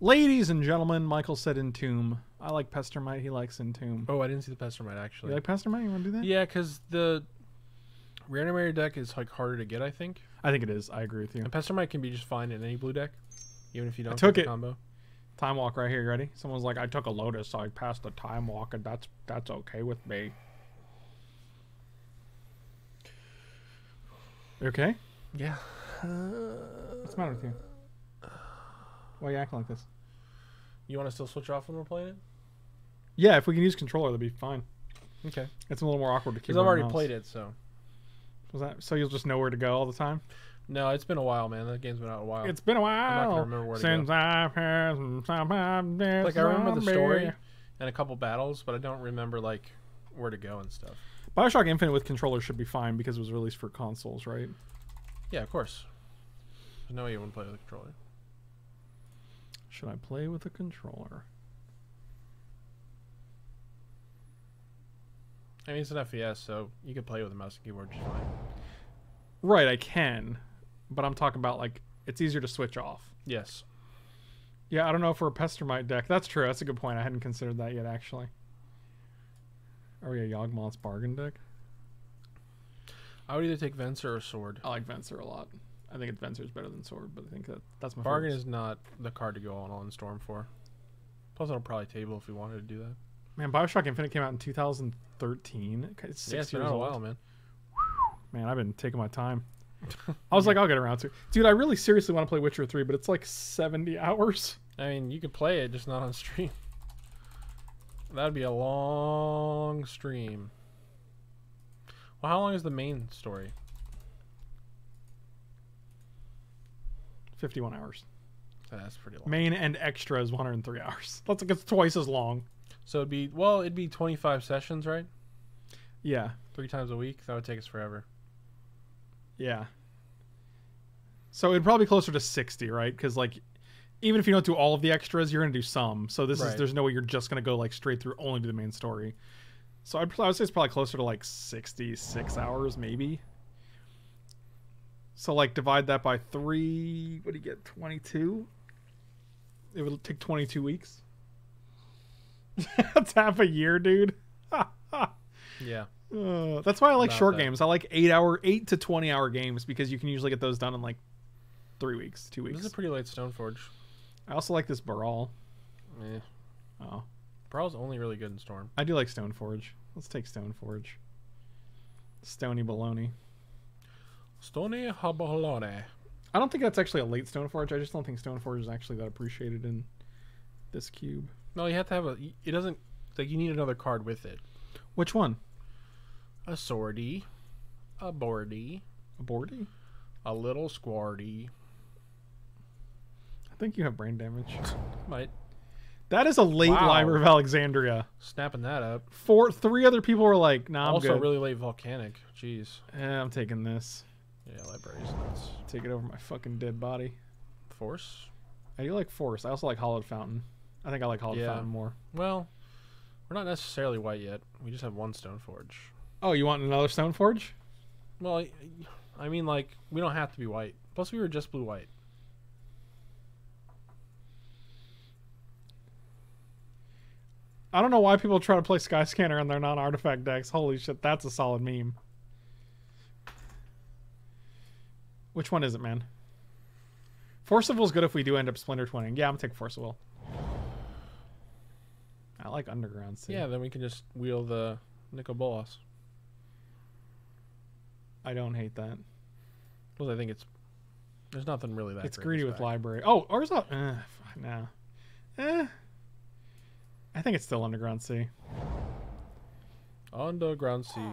Ladies and gentlemen, Michael said Entomb. I like Pestermite. He likes Entomb. Oh, I didn't see the Pestermite actually. You like Pestermite? You want to do that? yeah, because the reanimator deck is like harder to get, I think. I think it is. I agree with you. And Pestermite can be just fine in any blue deck, even if you don't took it. the combo. Time walk right here. You ready? Someone's like, I took a Lotus, so I passed the time walk, and that's that's okay with me. You okay? Yeah. What's the matter with you? Why are you acting like this? You want to still switch off when we're playing it? Yeah, if we can use controller, that'd be fine. Okay. It's a little more awkward to keep. Because I've already played it, so. Was that so? You'll just know where to go all the time. No, it's been a while, man. That game's been out a while. It's been a while. I'm not gonna remember where to since I've had some time. like I remember the story and a couple battles, but I don't remember like where to go and stuff. Bioshock Infinite with controller should be fine because it was released for consoles, right? Yeah, of course. There's no way you wouldn't play with a controller. Should I play with a controller? I mean, it's an FPS, so you can play with a mouse and keyboard just fine. Right, I can, but I'm talking about like it's easier to switch off. Yes. Yeah, I don't know for a Pestermite deck. That's true. That's a good point. I hadn't considered that yet, actually. Are we a Yawgmoth's bargain deck? I would either take Venser or Sword. I like Venser a lot. I think Venser's better than Sword, but I think that that's my Bargain favorite. is not the card to go on on Storm for. Plus, it'll probably table if we wanted to do that. Man, Bioshock Infinite came out in 2013. It's six yeah, it's been years out a old. while, man. Man, I've been taking my time. I was like, I'll get around to it. Dude, I really seriously want to play Witcher 3, but it's like 70 hours. I mean, you could play it, just not on stream. That'd be a long stream. Well, how long is the main story? 51 hours. That's pretty long. Main and extra is 103 hours. That's like it's twice as long. So it'd be well, it'd be 25 sessions, right? Yeah. Three times a week. That would take us forever. Yeah. So it'd probably be closer to 60, right? Because like, even if you don't do all of the extras, you're gonna do some. So this is there's no way you're just gonna go like straight through only to the main story. So I'd, I would say it's probably closer to like 66 hours, maybe. So like divide that by three. What do you get? 22. It would take 22 weeks. That's half a year, dude. Yeah. Uh, that's why I like short that. games. I like eight hour, eight to twenty hour games because you can usually get those done in like three weeks, two weeks. This is a pretty late Stoneforge. I also like this Baral. Eh. Oh, Prowl's only really good in Storm. I do like Stoneforge. Let's take Stoneforge. Stony baloney. Stony Habalone. I don't think that's actually a late Stoneforge. I just don't think Stoneforge is actually that appreciated in this cube. No, you have to have a. It doesn't. Like, you need another card with it. Which one? A swordy. A boardy. A boardy? A little squarty. I think you have brain damage. Might. That is a late Wow. Library of Alexandria. Snapping that up. Four, three other people were like, "Nah, I'm also, good." really late Volcanic. Jeez. Eh, I'm taking this. Yeah, libraries nuts. Take it over my fucking dead body. Force? I do like Force. I also like Hallowed Fountain. I think I like Hallowed Yeah. Fountain more. Well, we're not necessarily white yet. We just have one stone forge. Oh, you want another stone forge? Well, I- I mean, like, we don't have to be white. Plus, we were just blue white. I don't know why people try to play Skyscanner on their non-artifact decks. Holy shit, that's a solid meme. Which one is it, man? Forcible's good if we do end up Splinter Twinning. Yeah, I'm gonna take Forcible. I like Underground Sea. Yeah, then we can just wheel the Nicol Bolas. I don't hate that. Because I think it's. There's nothing really that it's greedy with library. Oh, is that? Uh, fuck, no. Eh. I think it's still Underground Sea. Underground Sea.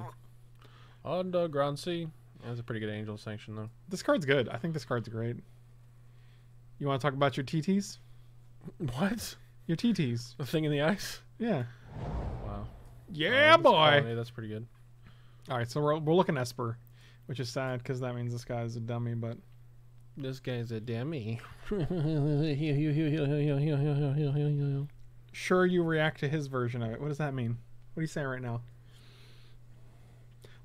Underground Sea. That's a pretty good Angel Sanction, though. This card's good. I think this card's great. You want to talk about your TTs? What? Your TTs. The thing in the ice? Yeah. Wow. Yeah, boy. That's pretty good. All right, so we're, we're looking Esper, which is sad because that means this guy's a dummy. But This guy's a dummy. sure, you react to his version of it. What does that mean? What are you saying right now?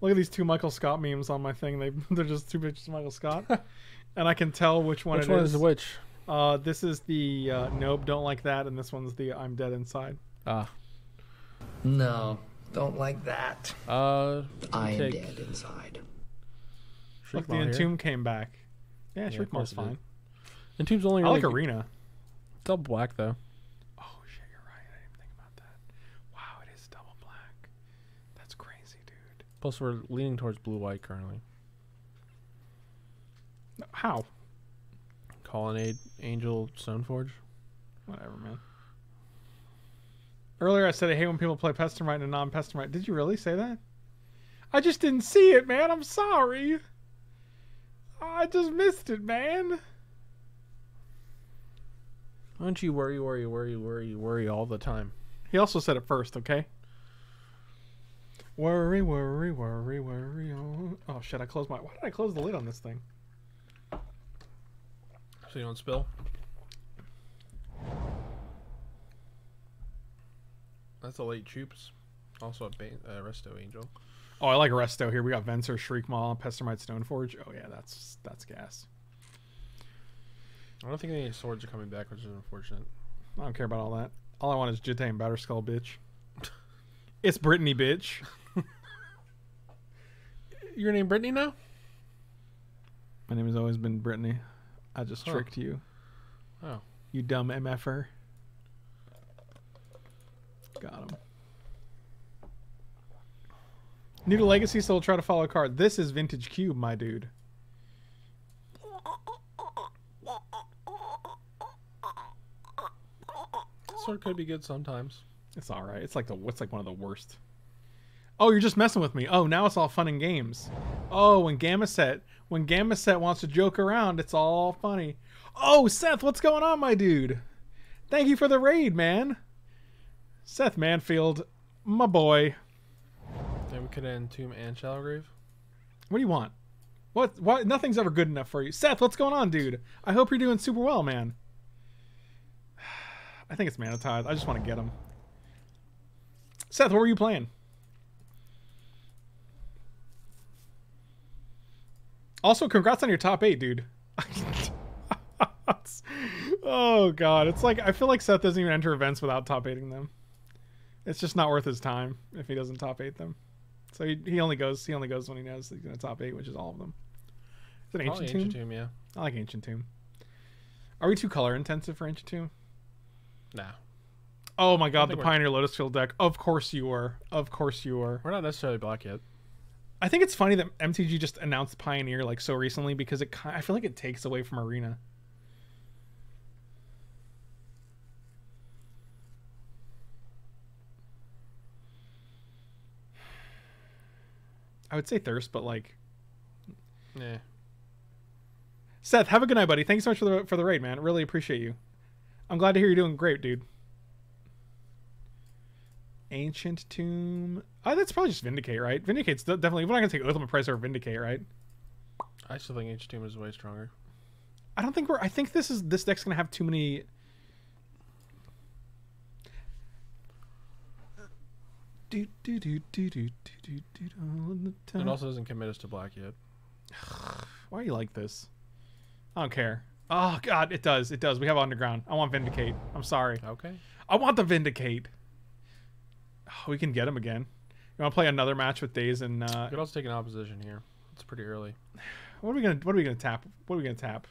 Look at these two Michael Scott memes on my thing. They they're just two pictures of Michael Scott, and I can tell which one Which it one is. is which? Uh, this is the uh, nope, don't like that, and this one's the I'm dead inside. Ah. No, don't like that. Uh. I am take dead inside. Look, the Shriekmaw here. Entomb came back. Yeah, Yeah, yeah of course Shriekmaw's it fine. Entomb's only I like good- Arena. double black though. Oh shit, you're right. I didn't even think about that. Wow, it is double black. That's crazy, dude. Plus, we're leaning towards blue white currently. How? Colonnade, Angel, Stoneforge. Whatever, man. Earlier I said I hate when people play Pestermite in a non-Pestermite. Did you really say that? I just didn't see it, man. I'm sorry. I just missed it, man. Why don't you worry, worry, worry, worry, worry all the time? He also said it first, okay? Worry, worry, worry, worry. Oh, oh shit! I closed my. Why did I close the lid on this thing? So you don't spill. That's a late troops. Also a ba- uh, Resto Angel. Oh, I like Resto here. We got Venser, Shriekmaw, Pestermite, Stoneforge. Oh yeah, that's that's gas. I don't think any swords are coming back, which is unfortunate. I don't care about all that. All I want is Jitte and Batterskull, bitch. It's Brittany, bitch. Your name Brittany now? My name has always been Brittany. I just Huh. tricked you. Oh. You dumb MFer. Got him. New to Legacy, so we'll try to follow a card. This is Vintage Cube, my dude. Sword could be good sometimes. It's all right. It's like the what's like one of the worst. Oh, you're just messing with me. Oh, now it's all fun and games. Oh, when Gamma Set when Gamma Set wants to joke around, it's all funny. Oh, Seth, what's going on, my dude? Thank you for the raid, man. Seth Manfield, my boy. Then we could Entomb and Shallow Grave. What do you want? What? What? Nothing's ever good enough for you, Seth. What's going on, dude? I hope you're doing super well, man. I think it's Manatide. I just want to get him. Seth, what were you playing? Also, congrats on your top eight, dude. oh god, it's like I feel like Seth doesn't even enter events without top eighting them. It's just not worth his time if he doesn't top eight them. So he, he only goes he only goes when he knows he's gonna top eight, which is all of them. Is it ancient tomb? Ancient Tomb, yeah. I like ancient tomb. Are we too color intensive for ancient tomb? Nah. Oh my god, the Pioneer Lotus Field deck. Of course you were. Of course you were. We're not necessarily black yet. I think it's funny that MTG just announced Pioneer like so recently because it I feel like it takes away from Arena. I would say thirst, but like Yeah. Seth, have a good night, buddy. Thanks so much for the for the raid, man. Really appreciate you. I'm glad to hear you're doing great, dude. Ancient Tomb. Oh, that's probably just Vindicate, right? Vindicate's definitely. We're not gonna take Ultimate Price over Vindicate, right? I still think Ancient Tomb is way stronger. I don't think we're. I think this is this deck's gonna have too many. Do, do, do, do, do, do, do, do, all the It also doesn't commit us to black yet. Why are you like this? I don't care. Oh God, it does. It does. We have Underground. I want Vindicate. I'm sorry. Okay. I want the Vindicate. We can get him again. You want to play another match with Days and uh, We could also take an opposition here. It's pretty early. what are we gonna What are we gonna tap? What are we gonna tap?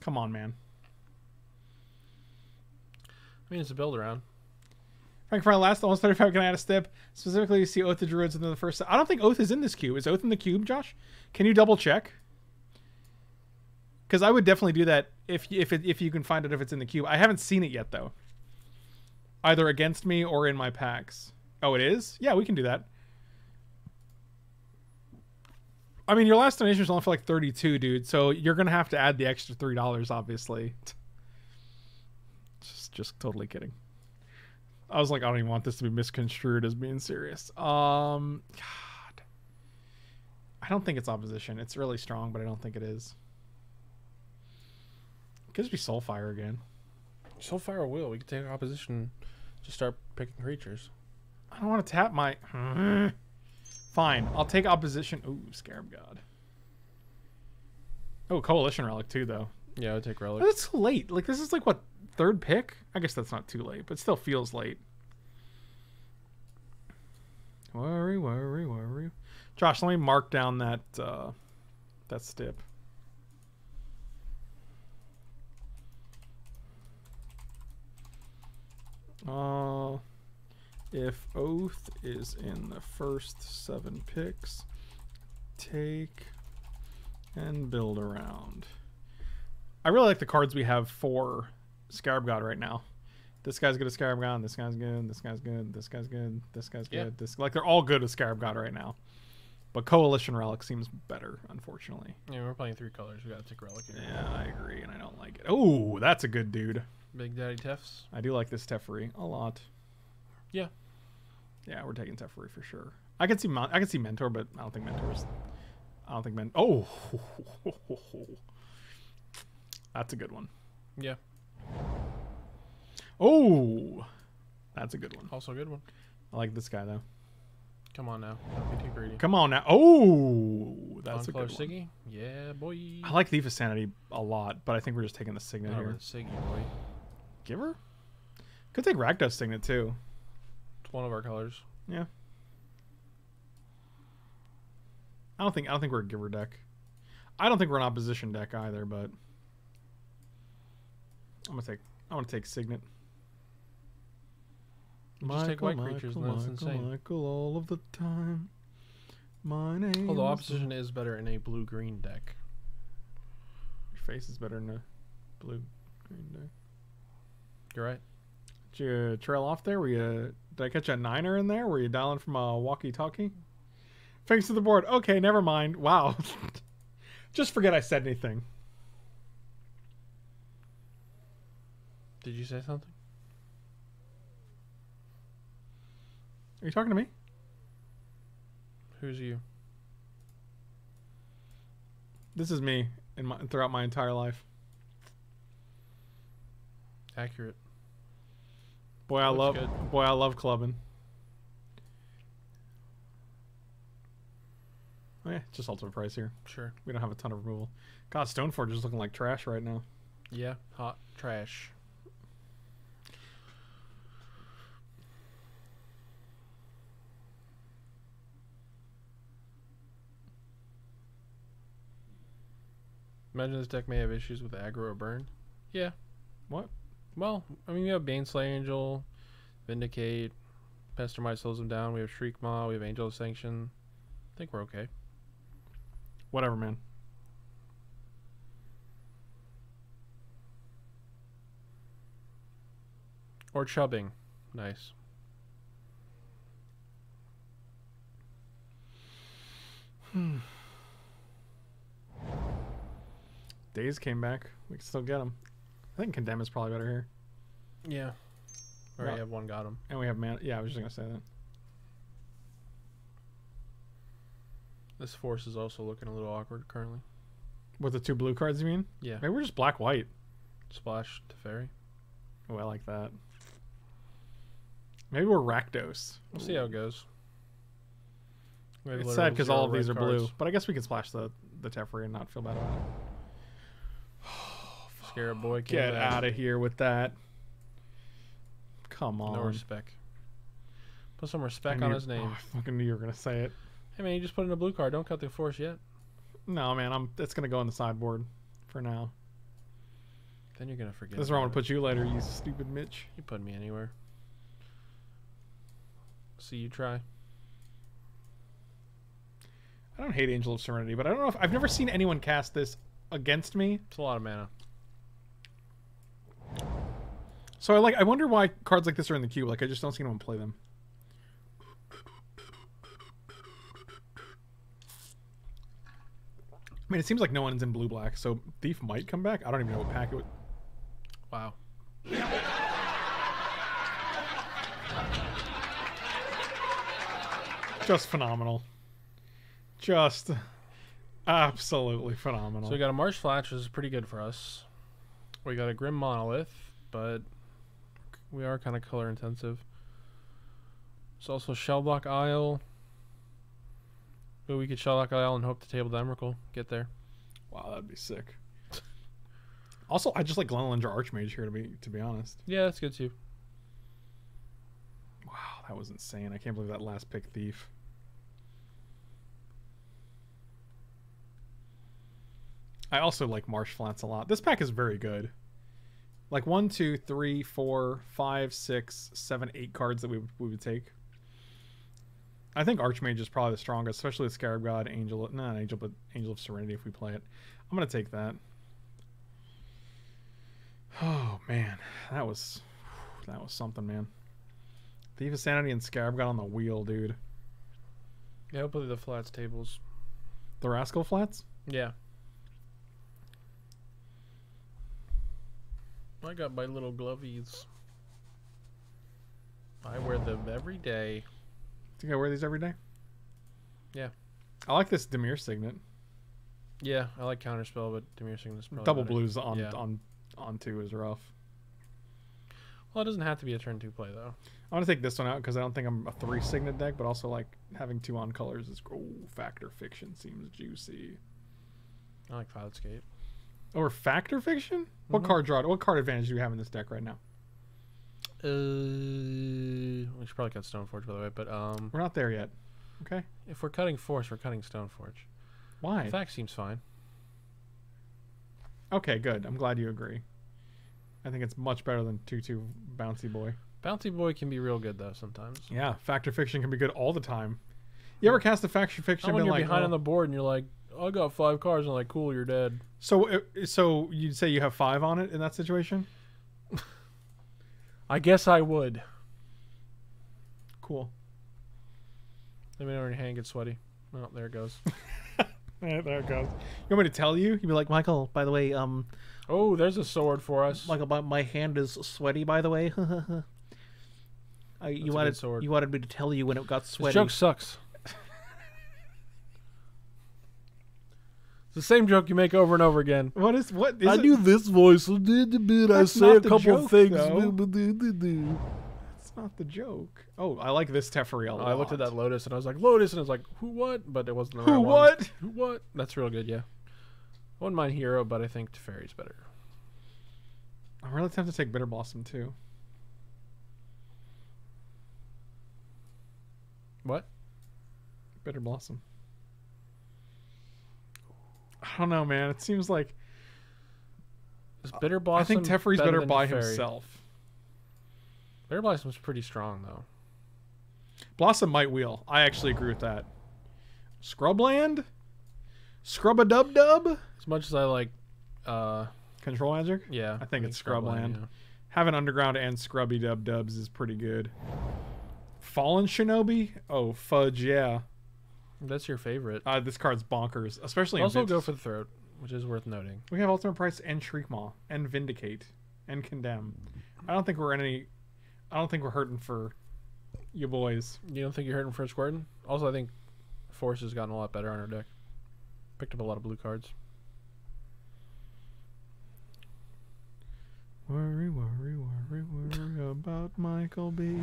Come on, man. I mean, it's a build around. Frank Fry last almost 35 can I add a step? Specifically, you see Oath of Druids in the first. I don't think Oath is in this cube. Is Oath in the cube, Josh? Can you double check? Because I would definitely do that if if it, if you can find it if it's in the cube. I haven't seen it yet though. Either against me or in my packs. Oh, it is. Yeah, we can do that. I mean, your last donation is only for like 32, dude. So you're gonna have to add the extra three dollars, obviously. Just, just totally kidding. I was like, I don't even want this to be misconstrued as being serious. Um, God, I don't think it's opposition. It's really strong, but I don't think it is. It Could just be Soulfire again. Soulfire will. We could take opposition. Just start picking creatures. I don't want to tap my. Fine, I'll take opposition. Ooh, Scarab God. Oh, Coalition Relic too, though. Yeah, I would take relic. But it's late. Like this is like what third pick? I guess that's not too late, but still feels late. Worry, worry, worry. Josh, let me mark down that uh that stip. Uh if Oath is in the first seven picks, take and build around. I really like the cards we have for Scarab God right now. This guy's good at Scarab God. This guy's good. This guy's good. This guy's good. This guy's Yeah. good. This like they're all good at Scarab God right now. But Coalition Relic seems better, unfortunately. Yeah, we're playing three colors. We gotta take relic here. Yeah, I agree, and I don't like it. Oh, that's a good dude. Big Daddy Tefs. I do like this Teferi a lot. Yeah. Yeah, we're taking Teferi for sure. I can see Mon- I can see Mentor, but I don't think Mentor's. I don't think Men. Oh, that's a good one. Yeah, Oh, that's a good one. also a good one. I like this guy though. Come on now, don't be too greedy. Come on now. Oh, that's a good one. Siggy. Yeah, boy. I like Thief of Sanity a lot, but I think we're just taking the Signet Oh, here. the Siggy boy. Give her. Could take Rakdos Signet too. It's one of our colors. Yeah. I don't think I don't think we're a giver deck. I don't think we're an opposition deck either, but I'm gonna take I'm gonna take Signet. Just take white creatures, and that's insane. Michael, all of the time. My name. Although opposition is better in a blue green deck. Your face is better in a blue green deck. You're right. Did you trail off there? Were you? Did I catch a niner in there? Were you dialing from a walkie-talkie? Thanks to the board. Okay, never mind. Wow. Just forget I said anything. Did you say something? Are you talking to me? Who's you? This is me in my throughout my entire life. Accurate. Boy, I Looks love good. boy, I love clubbing. Oh, yeah, just ultimate price here. Sure. We don't have a ton of removal. God, Stoneforge is looking like trash right now. Yeah. Hot trash. Imagine this deck may have issues with aggro or burn. Yeah. What? Well, I mean, we have Baneslayer Angel, Vindicate, Pestermite slows him down. We have Shriek Maw. We have Angel of Sanction. I think we're okay. Whatever, man. Or Chubbing. Nice. Hmm. Daze came back. We can still get them. I think Condemn is probably better here. Yeah. Already Well- have one got him. And we have man. Yeah, I was just gonna say that. This force is also looking a little awkward currently. With the two blue cards, you mean? Yeah. Maybe we're just black white. Splash Teferi. Oh, I like that. Maybe we're Rakdos. We'll see how it goes. We It's sad because all of these are red blue, but I guess we can splash the the Teferi and not feel bad about it. Scarab Boy Get out of here with that. Come on. No respect. Put some respect knew on his name. oh, I fucking knew you were gonna say it. Hey man, you just put in a blue card. Don't cut the force yet. No, man, I'm. It's gonna go on the sideboard for now. Then you're gonna forget. This is where I'm gonna put you later, you stupid Mitch. You put me anywhere. See you try. I don't hate Angel of Serenity, but I don't know if I've never seen anyone cast this against me. It's a lot of mana. So I like. I wonder why cards like this are in the queue. Like I just don't see anyone play them. I mean, it seems like no one's in blue black, so Thief might come back. I don't even know what pack it would. Wow. Just phenomenal. Just absolutely phenomenal. So we got a Marsh Flats, which is pretty good for us. We got a Grim Monolith, but we are kind of color intensive. There's also Shelldock Isle. But we could Shelldock Isle and hope to table the Emrakul. Get there. wow, that'd be sick. Also, I just like Glen Elendra Archmage here to be to be honest. Yeah, that's good too. Wow, that was insane. I can't believe that last pick thief. I also like Marsh Flats a lot. This pack is very good. Like one, two, three, four, five, six, seven, eight cards that we would, we would take. I think Archmage is probably the strongest, especially with Scarab God, Angel, not Angel, but Angel of Serenity if we play it. I'm gonna take that. Oh man, that was that was something, man. Thief of Sanity and Scarab God on the wheel, dude. Yeah, hopefully the flats tables. The Rascal Flats? Yeah. I got my little glovies. I wear them every day. Think I wear these every day? Yeah. I like this Dimir Signet. Yeah, I like counterspell, but Dimir Signet's probably Double better. blues on Yeah. on on two is rough. Well, it doesn't have to be a turn two play though. I want to take this one out because I don't think I'm a three Signet deck, but also like having two on colors is oh Fact or Fiction seems juicy. I like Cloudscape. Or Fact or Fiction? What Mhm. card draw? What card advantage do you have in this deck right now? Uh, we should probably cut Stoneforge by the way, but um, We're not there yet. Okay. if we're cutting Force, we're cutting Stoneforge. Why? Fact seems fine. Okay, good. I'm glad you agree. I think it's much better than two two Bouncy Boy. Bouncy Boy can be real good though sometimes. Yeah, Fact or Fiction can be good all the time. You ever cast a Fact or Fiction Not when you're like, behind oh, on the board and you're like, I got five cars, and I'm like, cool, you're dead. so so you'd say you have five on it in that situation? I guess I would. Cool. Let me know when your hand gets sweaty. Oh, there it goes. There it goes. You want me to tell you? You'd be like, Michael. By the way, um, Oh, there's a sword for us. Michael, my, my hand is sweaty. By the way, I, you wanted sword. you wanted me to tell you when it got This sweaty. joke sucks. It's the same joke you make over and over again. What is what? Is I it? do this voice. I did a bit. I That's say not a the couple joke, things. though. do. That's not the joke. Oh, I like this Teferi a lot. I looked at that Lotus and I was like, Lotus, and I was like, who what? But it wasn't the Who right one. what? Who what? That's real good, yeah. I wouldn't mind Hero, but I think Teferi's better. I'm really tempted to take Bitter Blossom too. What? Bitter Blossom. I don't know, man. It seems like Is Bitter Blossom? I think Teferi's better, than by Teferi? himself. Bitter Blossom's pretty strong though. Blossom might wheel. I actually agree with that. Scrubland? Scrub a dub dub? As much as I like, uh, Control Magic? yeah, I think it's Scrubland, Scrubland. Having Underground and Scrubby Dub Dubs is pretty good. Fallen Shinobi? Oh, fudge, yeah. That's your favorite. Uh, this card's bonkers, especially also go for the throat, which is worth noting. We have Ultimate Price and Shriekmaw and Vindicate and Condemn. I don't think we're any. I don't think we're hurting for you boys. You don't think you're hurting for Squirtin? Also, I think Force has gotten a lot better on our deck. Picked up a lot of blue cards. Worry, worry, worry, worry about Michael B.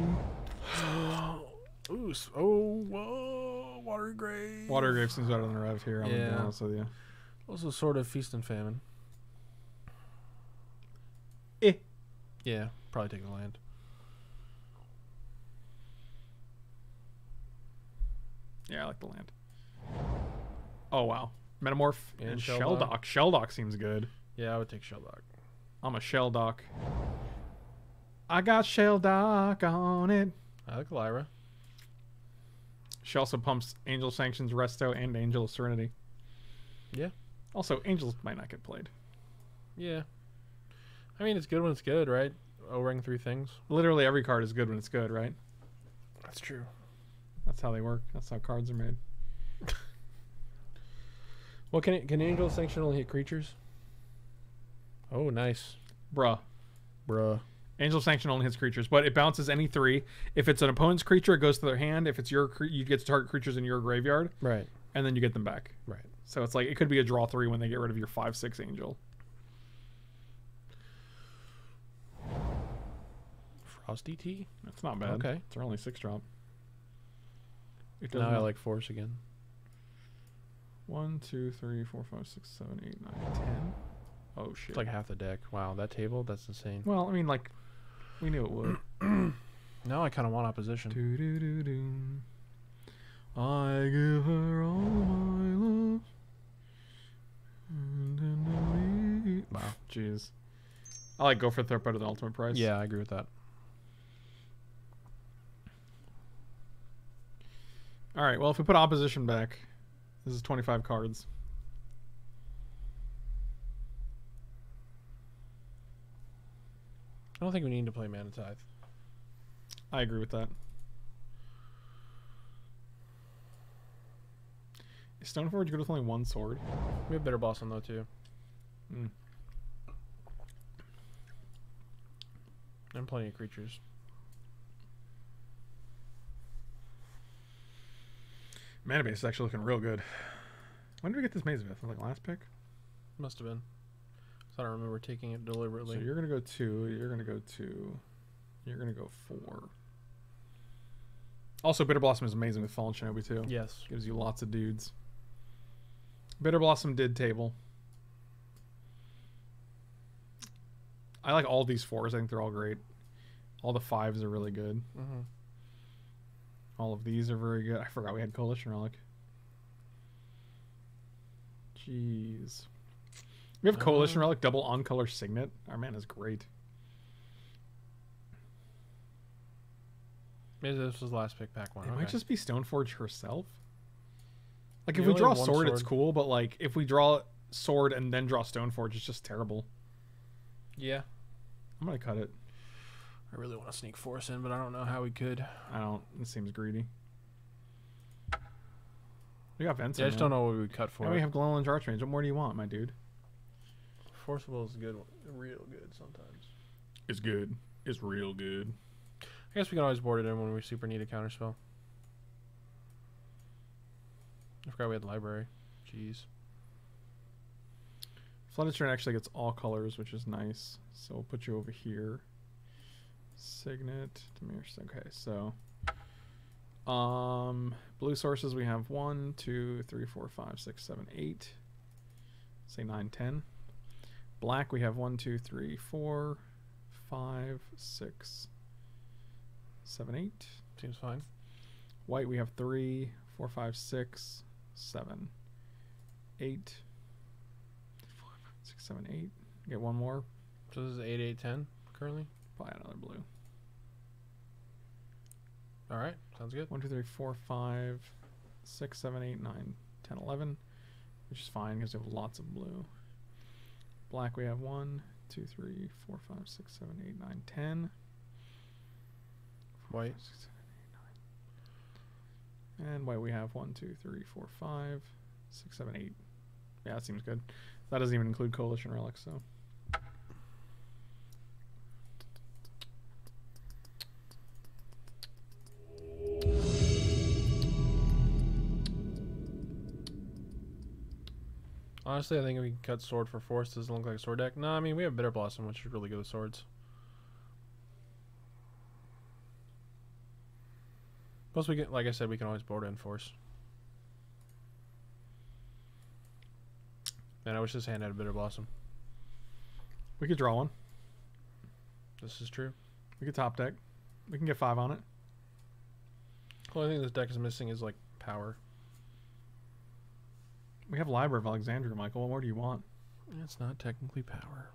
Ooh, oh, whoa, Water Grave. Water Grave seems better than Rev here. I'm gonna be Yeah. honest with you. Also, Sword of Feast and Famine. Eh. Yeah, probably take the land. Yeah, I like the land. Oh wow, Metamorph and, And Shelldock. Shelldock. Shelldock seems good. Yeah, I would take Shelldock. I'm a Shelldock. I got Shelldock on it. I like Lyra. She also pumps Angel Sanctions Resto and Angel of Serenity. Yeah. Also, Angels might not get played. Yeah. I mean, it's good when it's good, right? O-ring three things. Literally every card is good when it's good, right? That's true. That's how they work. That's how cards are made. Well, can it, can Angel Sanction only hit creatures? Oh, nice, Bruh. bruh. Angel Sanction only hits creatures, but it bounces any three. If it's an opponent's creature, it goes to their hand. If it's your, cre- you get to target creatures in your graveyard, Right, and then you get them back. right. So it's like it could be a draw three when they get rid of your five six angel. Frosty T. That's not bad. Okay. it's our only six drop. It Now doesn't I like Force again. one, two, three, four, five, six, seven, eight, nine, ten. Oh shit. It's like half the deck. Wow, that table, that's insane. well, I mean, like, we knew it would. Now I kind of want opposition. I give her all my love. Wow, jeez. I like go for third better than ultimate price. Yeah, I agree with that. All right. Well, if we put opposition back, this is 25 cards. I don't think we need to play Mana Tithe. I agree with that. Is Stoneforge good with only one sword? We have Bitter Blossom though too. Mm. And plenty of creatures. Mana base is actually looking real good. When did we get this Maze Myth? Like last pick? Must have been. I don't remember taking it deliberately. So you're gonna go two. You're gonna go two. You're gonna go four. Also, Bitter Blossom is amazing with Fallen Shinobi too. yes. Gives you lots of dudes. Bitter Blossom did table. I like all these fours. I think they're all great. All the fives are really good. Mm-hmm. All of these are very good. I forgot we had Coalition Relic. Jeez. We have Coalition Uh. Relic, double on color signet. Our man is great. Maybe this was the last pick pack one. It okay. might just be Stoneforge herself. Like You if we draw one sword, it's cool, but like if we draw sword and then draw Stoneforge, it's just terrible. Yeah. I'm gonna cut it. I really want to sneak force in, but I don't know how we could. I don't. It seems greedy. We got Vents. Yeah, I just don't know what we would cut for. And we have Glen Elendra Archmage. What more do you want, my dude? Forcible is a good, one real good sometimes. It's good. It's real good. I guess we can always board it in when we super need a counterspell. I forgot we had library. Jeez. Flooded Turn actually gets all colors, which is nice. So we'll put you over here. Signet, Dimir. Okay, so um, blue sources we have one, two, three, four, five, six, seven, eight. Say nine, ten. Black we have one, two, three, four, five, six, seven, eight. Seems fine. White we have three, four, five, six, seven, eight, six, seven, eight. Get one more. So this is 8, 8, 10 currently. Buy another blue. All right. Sounds good. One, two, three, four, five, six, seven, eight, nine, ten, eleven, which is fine because we have lots of blue. Black we have one, two, three, four, five, six, seven, eight, nine, ten. Four, White. five, six, seven, eight, nine. And white we have one, two, three, four, five, six, seven, eight. Yeah, that seems good. That doesn't even include coalition relics, so. Honestly, I think we can cut sword for force. Doesn't look like a sword deck. No, I mean we have bitter blossom, which is really good with swords. Plus, we can, like I said, we can always board in force. And I wish this hand had a bitter blossom. We could draw one. This is true. We could top deck. We can get five on it. The only thing this deck is missing is like power. We have Library of Alexandria, Michael. What more do you want? It's not technically power.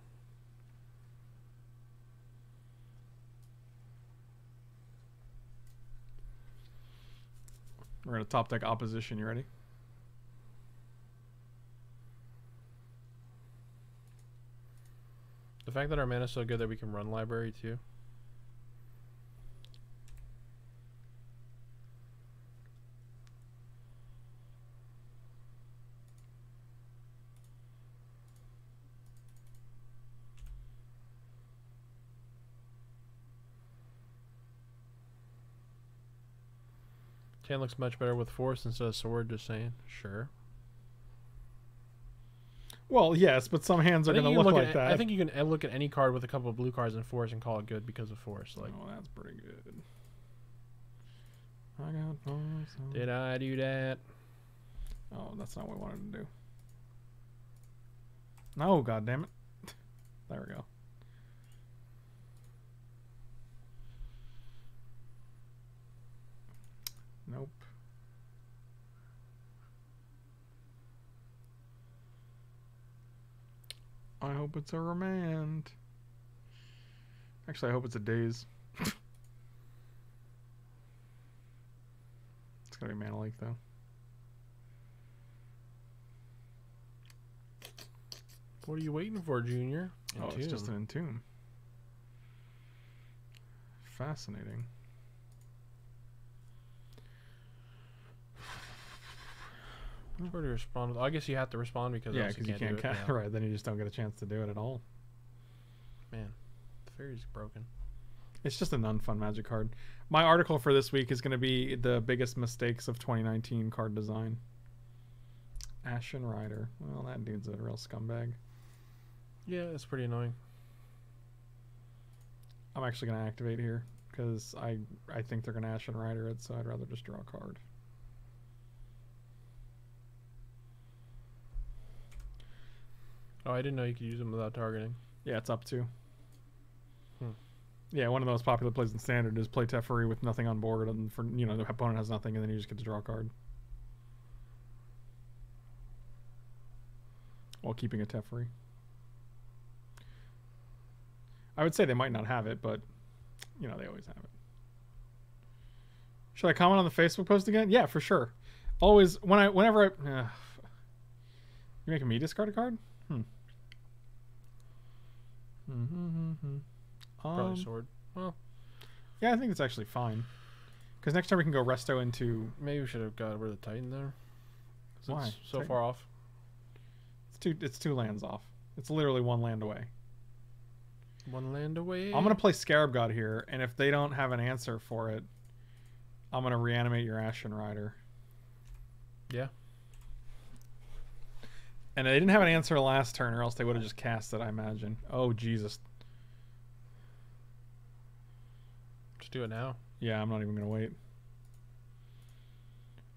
We're gonna top deck opposition. You ready? The fact that our mana is so good that we can run library too. Tan looks much better with force instead of sword. Just saying. Sure. Well, yes, but some hands are gonna look look like at, that. I think you can uh, look at any card with a couple of blue cards and force and call it good because of force. Like, oh, that's pretty good. I got force did I do that? Oh, that's not what I wanted to do. No, god damn it. There we go. Nope. I hope it's a remand. Actually, I hope it's a Daze. it's gotta be Mana Leak though. What are you waiting for, Junior? oh, it's just an entomb. Fascinating. Hard to respond. I guess you have to respond because yeah, because you can't, can't, it. Yeah. right. Then you just don't get a chance to do it at all. Man, Teferi's broken. It's just an unfun magic card. My article for this week is going to be the biggest mistakes of 2019 card design. Ashen Rider. Well, that dude's a real scumbag. Yeah, it's pretty annoying. I'm actually going to activate here because I I think they're going to Ashen Rider it, so I'd rather just draw a card. Oh, I didn't know you could use them without targeting. Yeah, it's up to. Hmm. Yeah, one of the most popular plays in Standard is play Teferi with nothing on board, and for you know the opponent has nothing, and then you just get to draw a card while keeping a Teferi. I would say they might not have it, but you know they always have it. Should I comment on the Facebook post again? Yeah, for sure. Always when I whenever I uh, you making me discard a card? Hmm. Mm-hmm. Probably Um, sword. Well, yeah, I think it's actually fine. Because next time we can go resto into maybe we should have got rid of the Titan there. Why? It's so Titan? far off. it's two it's two lands off. It's literally one land away. One land away. I'm gonna play Scarab God here, and if they don't have an answer for it, I'm gonna reanimate your Ashen Rider. Yeah. And they didn't have an answer last turn, or else they would have just cast it. I imagine. Oh Jesus. Just do it now. Yeah, I'm not even gonna wait.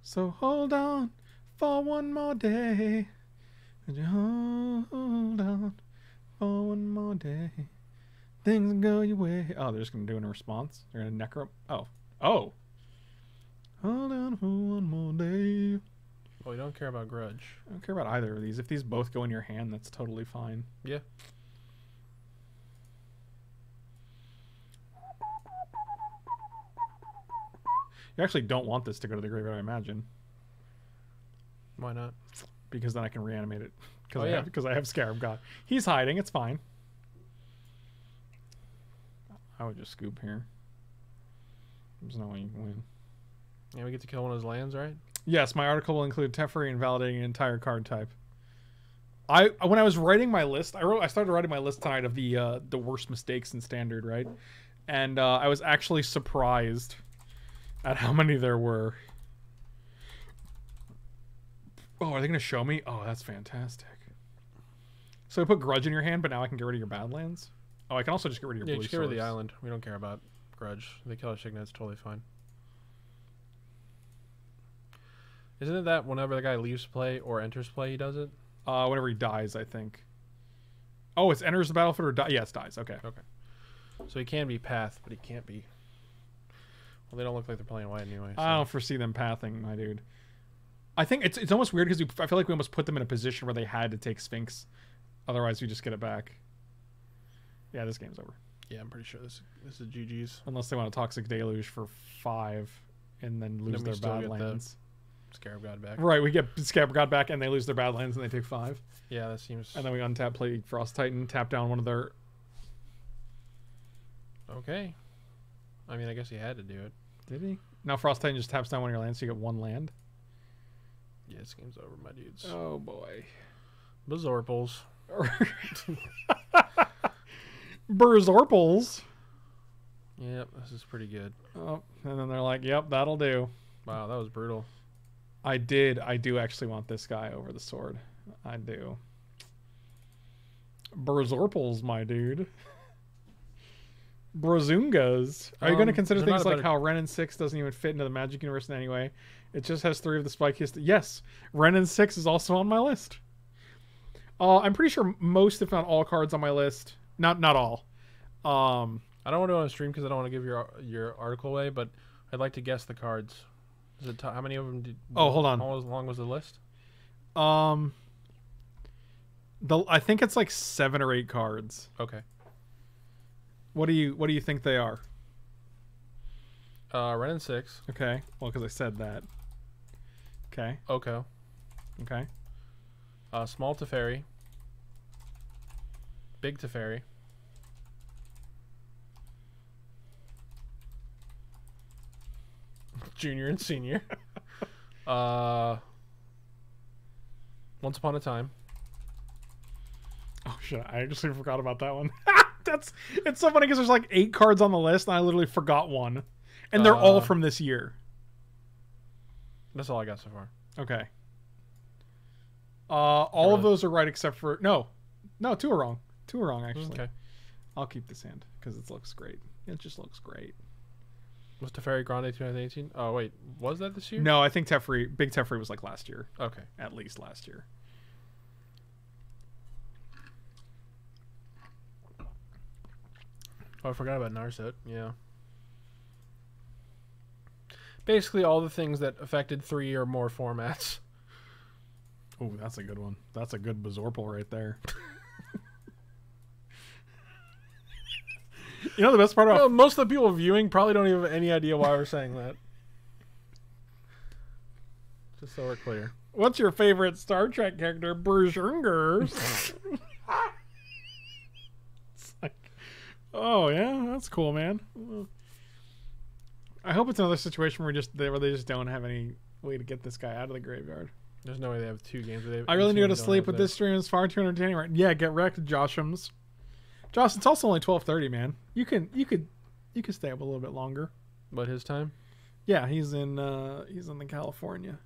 So hold on for one more day. Would you hold on for one more day? Things go your way. Oh, they're just gonna do it in response. They're gonna necro. Oh, oh. Hold on for one more day. Oh, you don't care about Grudge. I don't care about either of these. If these both go in your hand, that's totally fine. Yeah. You actually don't want this to go to the graveyard, I imagine, Why not? because then I can reanimate it. Because Oh, I yeah. have because I have Scarab God. He's hiding. It's fine. I would just scoop here. There's no way you can win. Yeah, we get to kill one of his lands, right? Yes, my article will include Teferi invalidating an entire card type. I when I was writing my list, I wrote I started writing my list tonight of the uh, the worst mistakes in standard, right? And uh, I was actually surprised at how many there were. Oh, are they going to show me? Oh, that's fantastic. So I put Grudge in your hand, but now I can get rid of your Badlands. Oh, I can also just get rid of your Yeah, blue just get rid of the island. We don't care about Grudge. They kill a Signet, it's totally fine. Isn't it that whenever the guy leaves play or enters play, he does it? Uh, whenever he dies, I think. Oh, it's enters the battlefield or die. Yes, dies. Okay. Okay. So he can be path, but he can't be. Well, they don't look like they're playing white anyway. I don't foresee them pathing, my dude. I think it's it's almost weird because I feel like we almost put them in a position where they had to take Sphinx, otherwise we just get it back. Yeah, this game's over. Yeah, I'm pretty sure this this is GG's. Unless they want a Toxic Deluge for five, and then lose we their still get the- Badlands. Scarab God back. Right, we get Scarab God back, and they lose their Badlands, and they take five, Yeah, that seems and then we untap, play Frost Titan, tap down one of their. okay. I mean, I guess he had to do it. Did he? Now Frost Titan just taps down one of your lands, so you get one land. Yeah, this game's over, my dudes. Oh boy. Bazorpals. Burzorpals. Yep, this is pretty good. Oh, and then they're like, "Yep, that'll do." Wow, that was brutal. I did. I do actually want this guy over the sword. I do. Burzorpals, my dude. Brazungas. Are you going to Um, consider things like better- how Wrenn and Six doesn't even fit into the Magic universe in any way? It just has three of the spikiest. Yes, Wrenn and Six is also on my list. Uh, I'm pretty sure most, if not all, cards on my list. Not not all. Um, I don't want to go on stream because I don't want to give your your article away, but I'd like to guess the cards. Is it t- how many of them? Did, Oh, hold on. How long was the list? um, the I think it's like seven or eight cards. Okay. What do you What do you think they are? Uh, Wrenn and Six. Okay. Well, because I said that. Okay. Oko. Okay. Uh, small Teferi. Big Teferi. Junior and senior. uh, Once Upon a Time. Oh shit! I actually forgot about that one. That's it's so funny because there's like eight cards on the list, and I literally forgot one, and they're all Uh, from this year. That's all I got so far. Okay. Uh, all of those are right except for no, no, two are wrong. Two are wrong actually. Okay. I'll keep this hand because it looks great. It just looks great. Was Teferi Grande 2018? Oh, wait. Was that this year? No, I think Teferi, Big Teferi was like last year, Okay. at least last year. Oh, I forgot about Narset. Yeah. Basically, all the things that affected three or more formats. Oh, that's a good one. That's a good Bazorpal right there. you know the best part about Well, most of the people viewing probably don't even have any idea why we're saying that. Just so we're clear. What's your favorite Star Trek character? Berserker. it's like, oh yeah, that's cool, man. I hope it's another situation where just they, where they just don't have any way to get this guy out of the graveyard. There's no way they have two games. Where they I really need to go to sleep that. this stream. It's far too entertaining. Right? Yeah, get wrecked, Joshums. Josh, it's also only twelve thirty, man. You can you could you could stay up a little bit longer. But his time? Yeah, he's in uh he's in the California.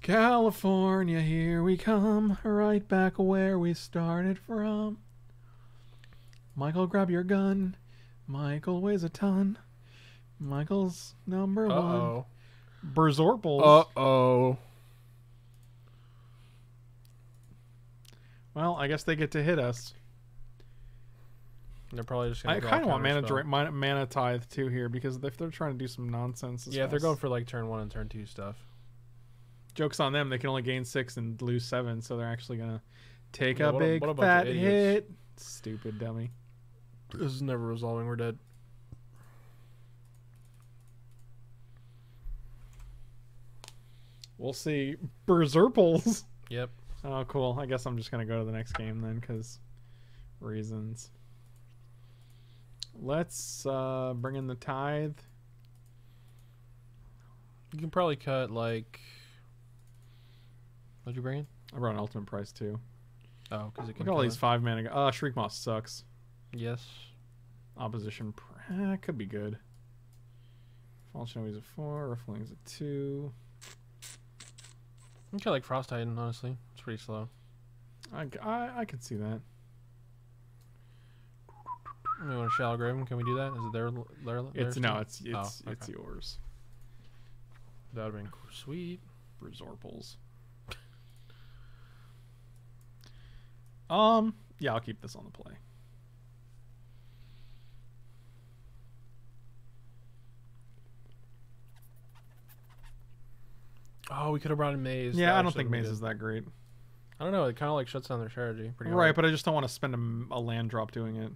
California, here we come, right back where we started from. Michael, grab your gun. Michael weighs a ton. Michael's number Uh one. oh. Berzorpals. Uh oh. Well, I guess they get to hit us. They're probably just gonna I kind of want mana, counterspell. dra- mana mana tithe too here because if they're trying to do some nonsense, as Yeah, they're going for like turn one and turn two stuff. jokes on them. They can only gain six and lose seven, so they're actually gonna take Yeah, a what a- big what a fat hit. Stupid dummy. This is never resolving. We're dead. We'll see. Berserpals. Yep. Oh, cool. I guess I'm just gonna go to the next game then, because reasons. Let's uh, bring in the tithe. You can probably cut like. What'd you bring in? I brought an ultimate price too. Oh, because it can. Look at all these five mana. Uh, Shriekmaw's sucks. Yes. Opposition eh, could be good. Fallen Shinobi's a four. Ruffling's a two. I'm kind of like Frost Titan. Honestly, it's pretty slow. I, I, I could see that. We want to shallow grave. Can we do that? Is it their their? their It's no, it's it's Oh, it's yours. That would have been sweet. Resorpals. Um, yeah, I'll keep this on the play. Oh, we could have brought in Maze. yeah, I don't think Maze is that great. I don't know. It kind of like shuts down their strategy. Pretty Right, hard. but I just don't want to spend a land drop doing it.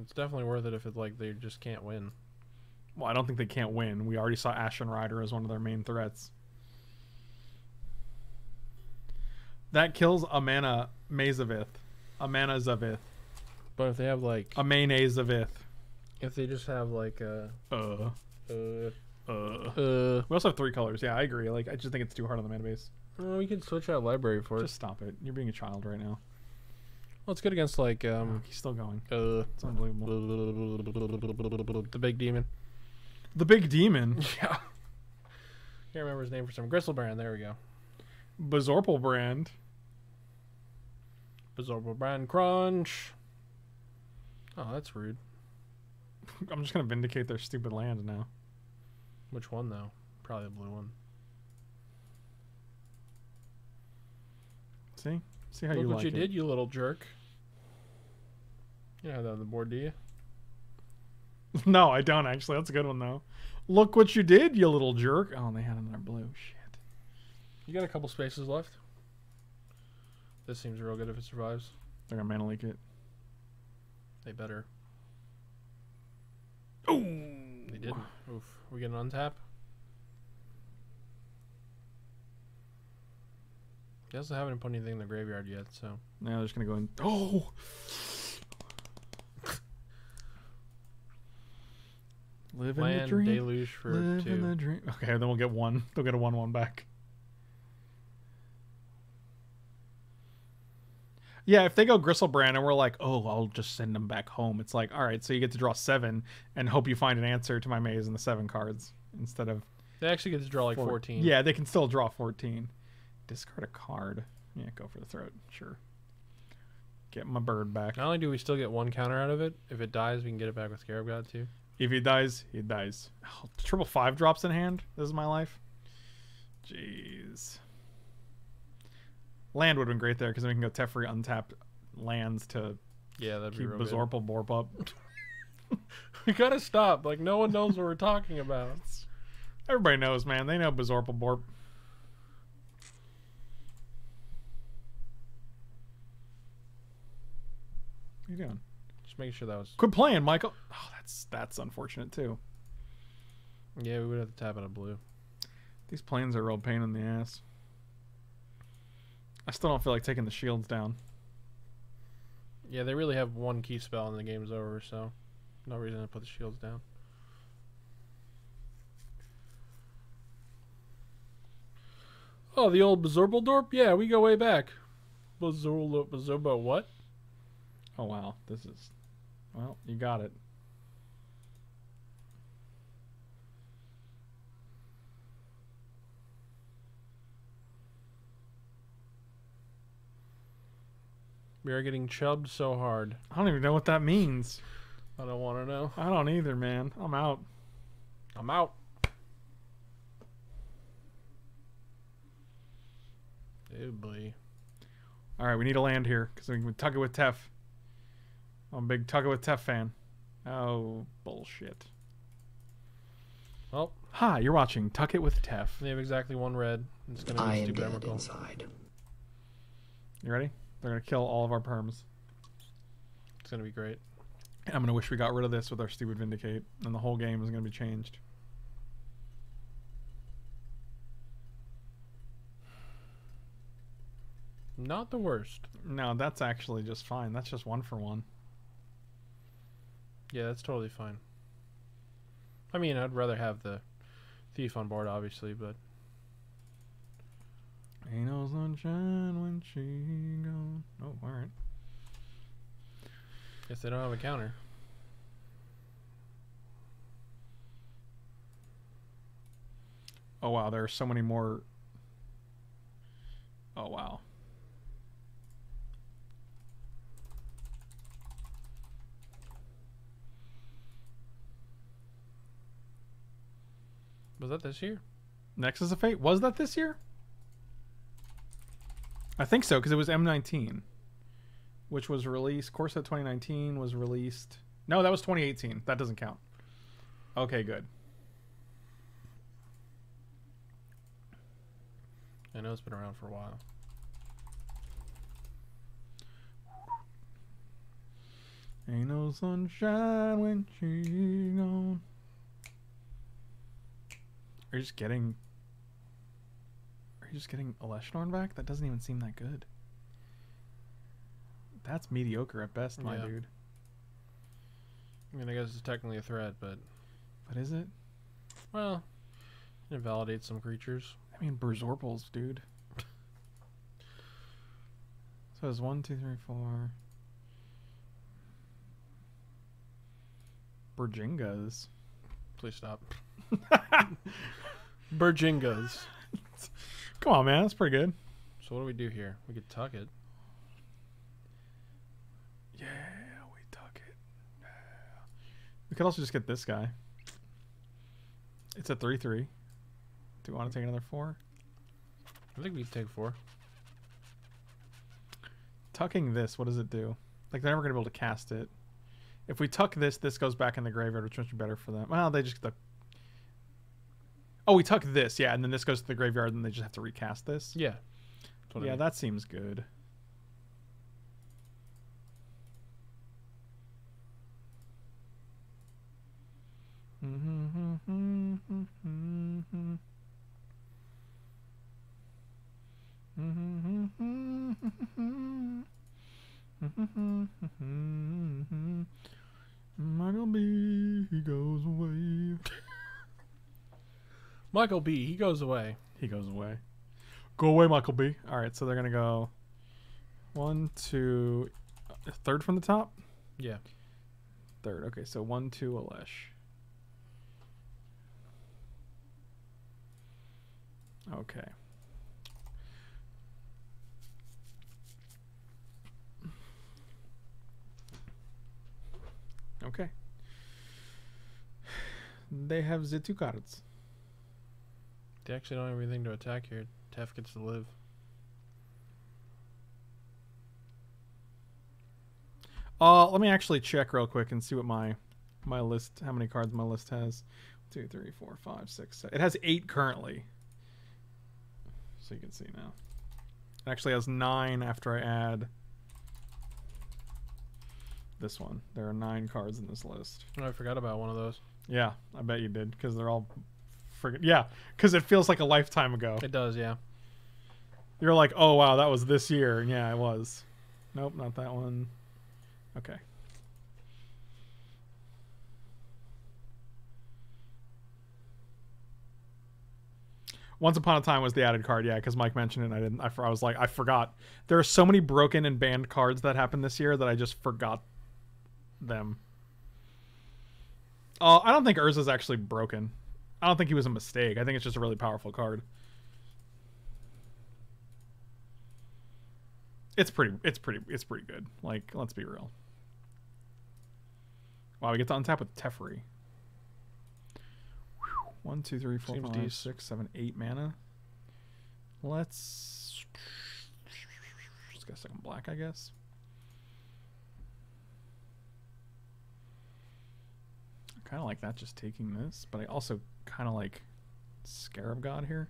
It's definitely worth it if it's like they just can't win. Well, I don't think they can't win. We already saw Ashen Rider as one of their main threats. That kills a mana Maze of Ith. A mana Zavith. But if they have like, A main Zavith. if they just have like a, Uh. uh, Uh. uh, We also have three colors. Yeah, I agree. Like, I just think it's too hard on the mana base. oh, we can switch out library for it. Just stop it. You're being a child right now. Well, it's good against like Oh, um, he's still going. uh, It's unbelievable. the big demon. The big demon. Yeah. Can't remember his name for some Griselbrand. There we go. Bazorpal brand. Bizarre Brand Crunch. Oh, that's rude. I'm just gonna vindicate their stupid land now. Which one though? Probably the blue one. See? See how Look you what like you it. did, you little jerk. You don't have that on the board, do you? no, I don't actually. That's a good one though. Look what you did, you little jerk. Oh, they had another blue. Shit. You got a couple spaces left. This seems real good if it survives. They're gonna mana leak it. They better. Oh, They didn't. Oof. We get an untap. They also haven't put anything in the graveyard yet, so Now they're just gonna go in. Oh. Live in the dream. deluge for Live in the dream. Okay, then we'll get one. They'll get a one-one back. Yeah, if they go Griselbrand and we're like, oh, I'll just send them back home. It's like, all right, so you get to draw seven and hope you find an answer to my maze in the seven cards instead of They actually get to draw like four- 14. Yeah, they can still draw fourteen. Discard a card. Yeah, go for the throat. Sure. Get my bird back. Not only do we still get one counter out of it, if it dies, we can get it back with Scarab God too. If he dies, he dies. Oh, triple five drops in hand. This is my life. Jeez. Land would have been great there because then we can go Teferi untapped lands to Yeah, that'd be keep good. Bazorpal Borp up. We gotta stop. Like no one knows what we're talking about. Everybody knows, man. They know Bazorpal Borp. You doing? Just making sure that was. Quit playing, Michael. Oh, that's that's unfortunate too. Yeah, we would have to tap out a blue. These planes are a real pain in the ass. I still don't feel like taking the shields down. Yeah, they really have one key spell and the game's over, so no reason to put the shields down. Oh, the old Bazorbaldorp? Yeah, we go way back. Bazorbo what? Oh wow, this is well, you got it. We are getting chubbed so hard. I don't even know what that means. I don't want to know. I don't either, man. I'm out. I'm out. Oh boy. All right, we need to land here because we can tug it with Tef. I'm a big tug it with Tef fan. Oh bullshit. Well, Hi, you're watching Tuck It with Tef. they have exactly one red. It's gonna I be am stupid dead Emrakul. inside. You ready? They're gonna kill all of our perms. It's gonna be great. And I'm gonna wish we got rid of this with our stupid Vindicate, and the whole game is gonna be changed. Not the worst. No, that's actually just fine. That's just one for one. Yeah, that's totally fine. I mean, I'd rather have the thief on board, obviously, but Ain't no sunshine when she gone. Oh, all right. guess they don't have a counter. Oh wow, there are so many more. Oh wow. Was that this year? Nexus of Fate was that this year? I think so because it was M19, which was released. Core Set 2019 was released. No, that was 2018. That doesn't count. Okay, good. I know it's been around for a while. Ain't no sunshine when she's gone. Are you just getting? Are you just getting Elesh Norn back? That doesn't even seem that good. That's mediocre at best, my Yeah. dude. I mean, I guess it's technically a threat, but But is it? well, it invalidates some creatures. I mean, Berzorpals, dude. So it's one, two, three, four. Berjingas. Please stop. Berjingas. Come on, man. That's pretty good. So what do we do here? We could tuck it. Yeah, we tuck it. Yeah. We could also just get this guy. It's a 3 3. Do you want to take another 4? I think we could take four. Tucking this, what does it do? Like, they're never going to be able to cast it. If we tuck this, this goes back in the graveyard, which must be better for them. Well, they just the. Oh, we tuck this, yeah, and then this goes to the graveyard, and they just have to recast this. Yeah. I Yeah, mean. that seems good. Michael B. He goes away. Michael B. He goes away. He goes away. Go away, Michael B. All right, so they're gonna go one, two, uh, from the top. Yeah. Third. Okay, so one, two, Alesh. Okay. Okay. They have the two cards. They actually don't have anything to attack here. Tef gets to live. Uh, let me actually check real quick and see what my my list, how many cards my list has. Two, three, four, five, six, seven. It has eight currently. So you can see now. It actually has nine after I add this one. There are nine cards in this list. Oh, I forgot about one of those. Yeah, I bet you did because they're all yeah. Because it feels like a lifetime ago. It does, yeah. You're like, oh wow, that was this year. Yeah, it was. Nope, not that one. Okay. Once upon a time was the added card, yeah, because Mike mentioned it. And I didn't. I, I was like, I forgot. There are so many broken and banned cards that happened this year that I just forgot them. Uh, I don't think Urza's actually broken. I don't think he was a mistake. I think it's just a really powerful card. It's pretty. It's pretty. It's pretty good. Like, let's be real. Wow, we get to untap with Teferi. Whew. One, two, three, four, Seems five, decent. six, seven, eight mana. Let's just get a second black, I guess. I kind of like that, just taking this, but I also kind of like Scarab God here.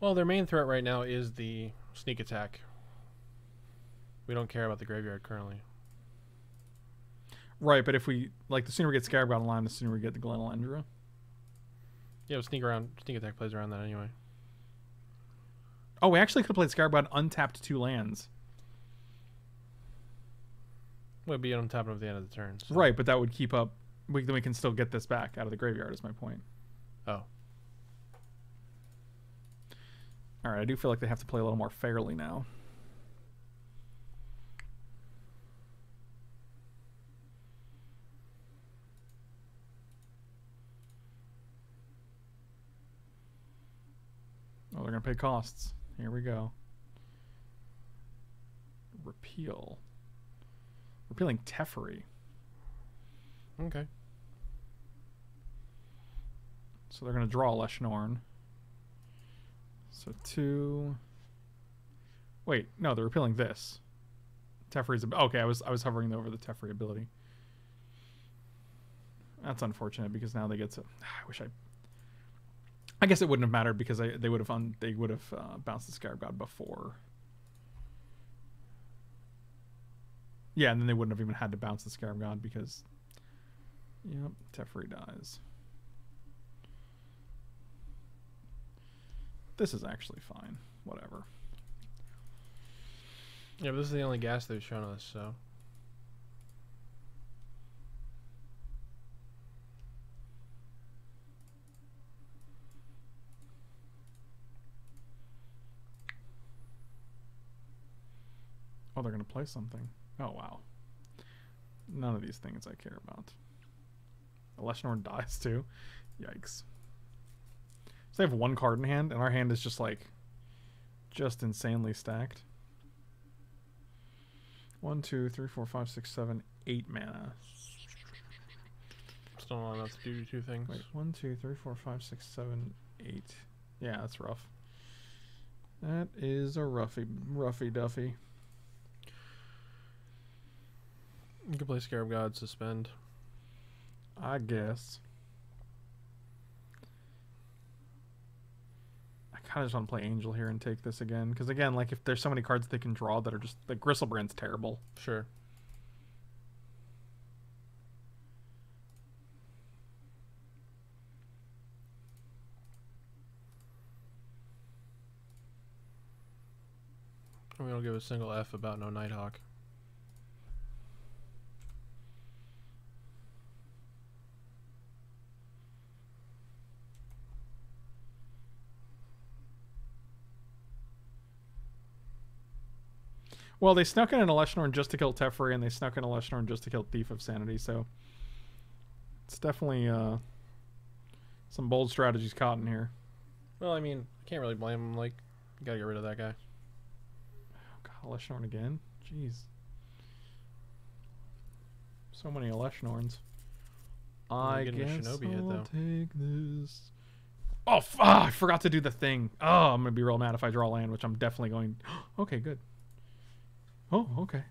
Well, their main threat right now is the sneak attack. We don't care about the graveyard currently. Right, but if we like, the sooner we get Scarab God online, the sooner we get the Glen Elendra. Yeah, sneak around, sneak attack plays around that anyway. Oh, we actually could have played Scarab God untapped two lands. Would be on top of the end of the turn. so- Right, but that would keep up. We, then we can still get this back out of the graveyard. Is my point. Oh, All right, I do feel like they have to play a little more fairly now. Oh, they're gonna pay costs. Here we go. Repeal. Repealing Teferi. Okay. So they're going to draw Leshnorn. So two. Wait, no, they're repealing this. Teferi's okay. I was I was hovering over the Teferi ability. That's unfortunate because now they get to. I wish I. I guess it wouldn't have mattered because I, they would have un, they would have uh, bounced the Scarab God before. Yeah, and then they wouldn't have even had to bounce the Scarab God because. Yep, Teferi dies. This is actually fine. Whatever. Yeah, but this is the only gas they've shown us, so. Oh, they're gonna play something. Oh wow. None of these things I care about. Elesh Norn dies too. Yikes. So they have one card in hand, and our hand is just like just insanely stacked. One, two, three, four, five, six, seven, eight mana. Still not enough to do two things. Wait, one, two, three, four, five, six, seven, eight. Yeah, that's rough. That is a roughy, roughy duffy. You can play Scarab God, suspend. I guess. I kind of just want to play Angel here and take this again. Because, again, like, if there's so many cards they can draw that are just... Like, Griselbrand's terrible. Sure. We don't give a single F about no Nighthawk. Well, they snuck in an Elesh Norn just to kill Teferi, and they snuck in an Elesh Norn just to kill Thief of Sanity, so... It's definitely, uh... Some bold strategies caught in here. Well, I mean, I can't really blame him. Like, you gotta get rid of that guy. God, Elesh Norn again? Jeez. So many Elesh Norns. I guess Shinobi hit, I'll though. take this. Oh, ah, I forgot to do the thing. Oh, I'm gonna be real mad if I draw land, which I'm definitely going. okay, good. Oh, okay.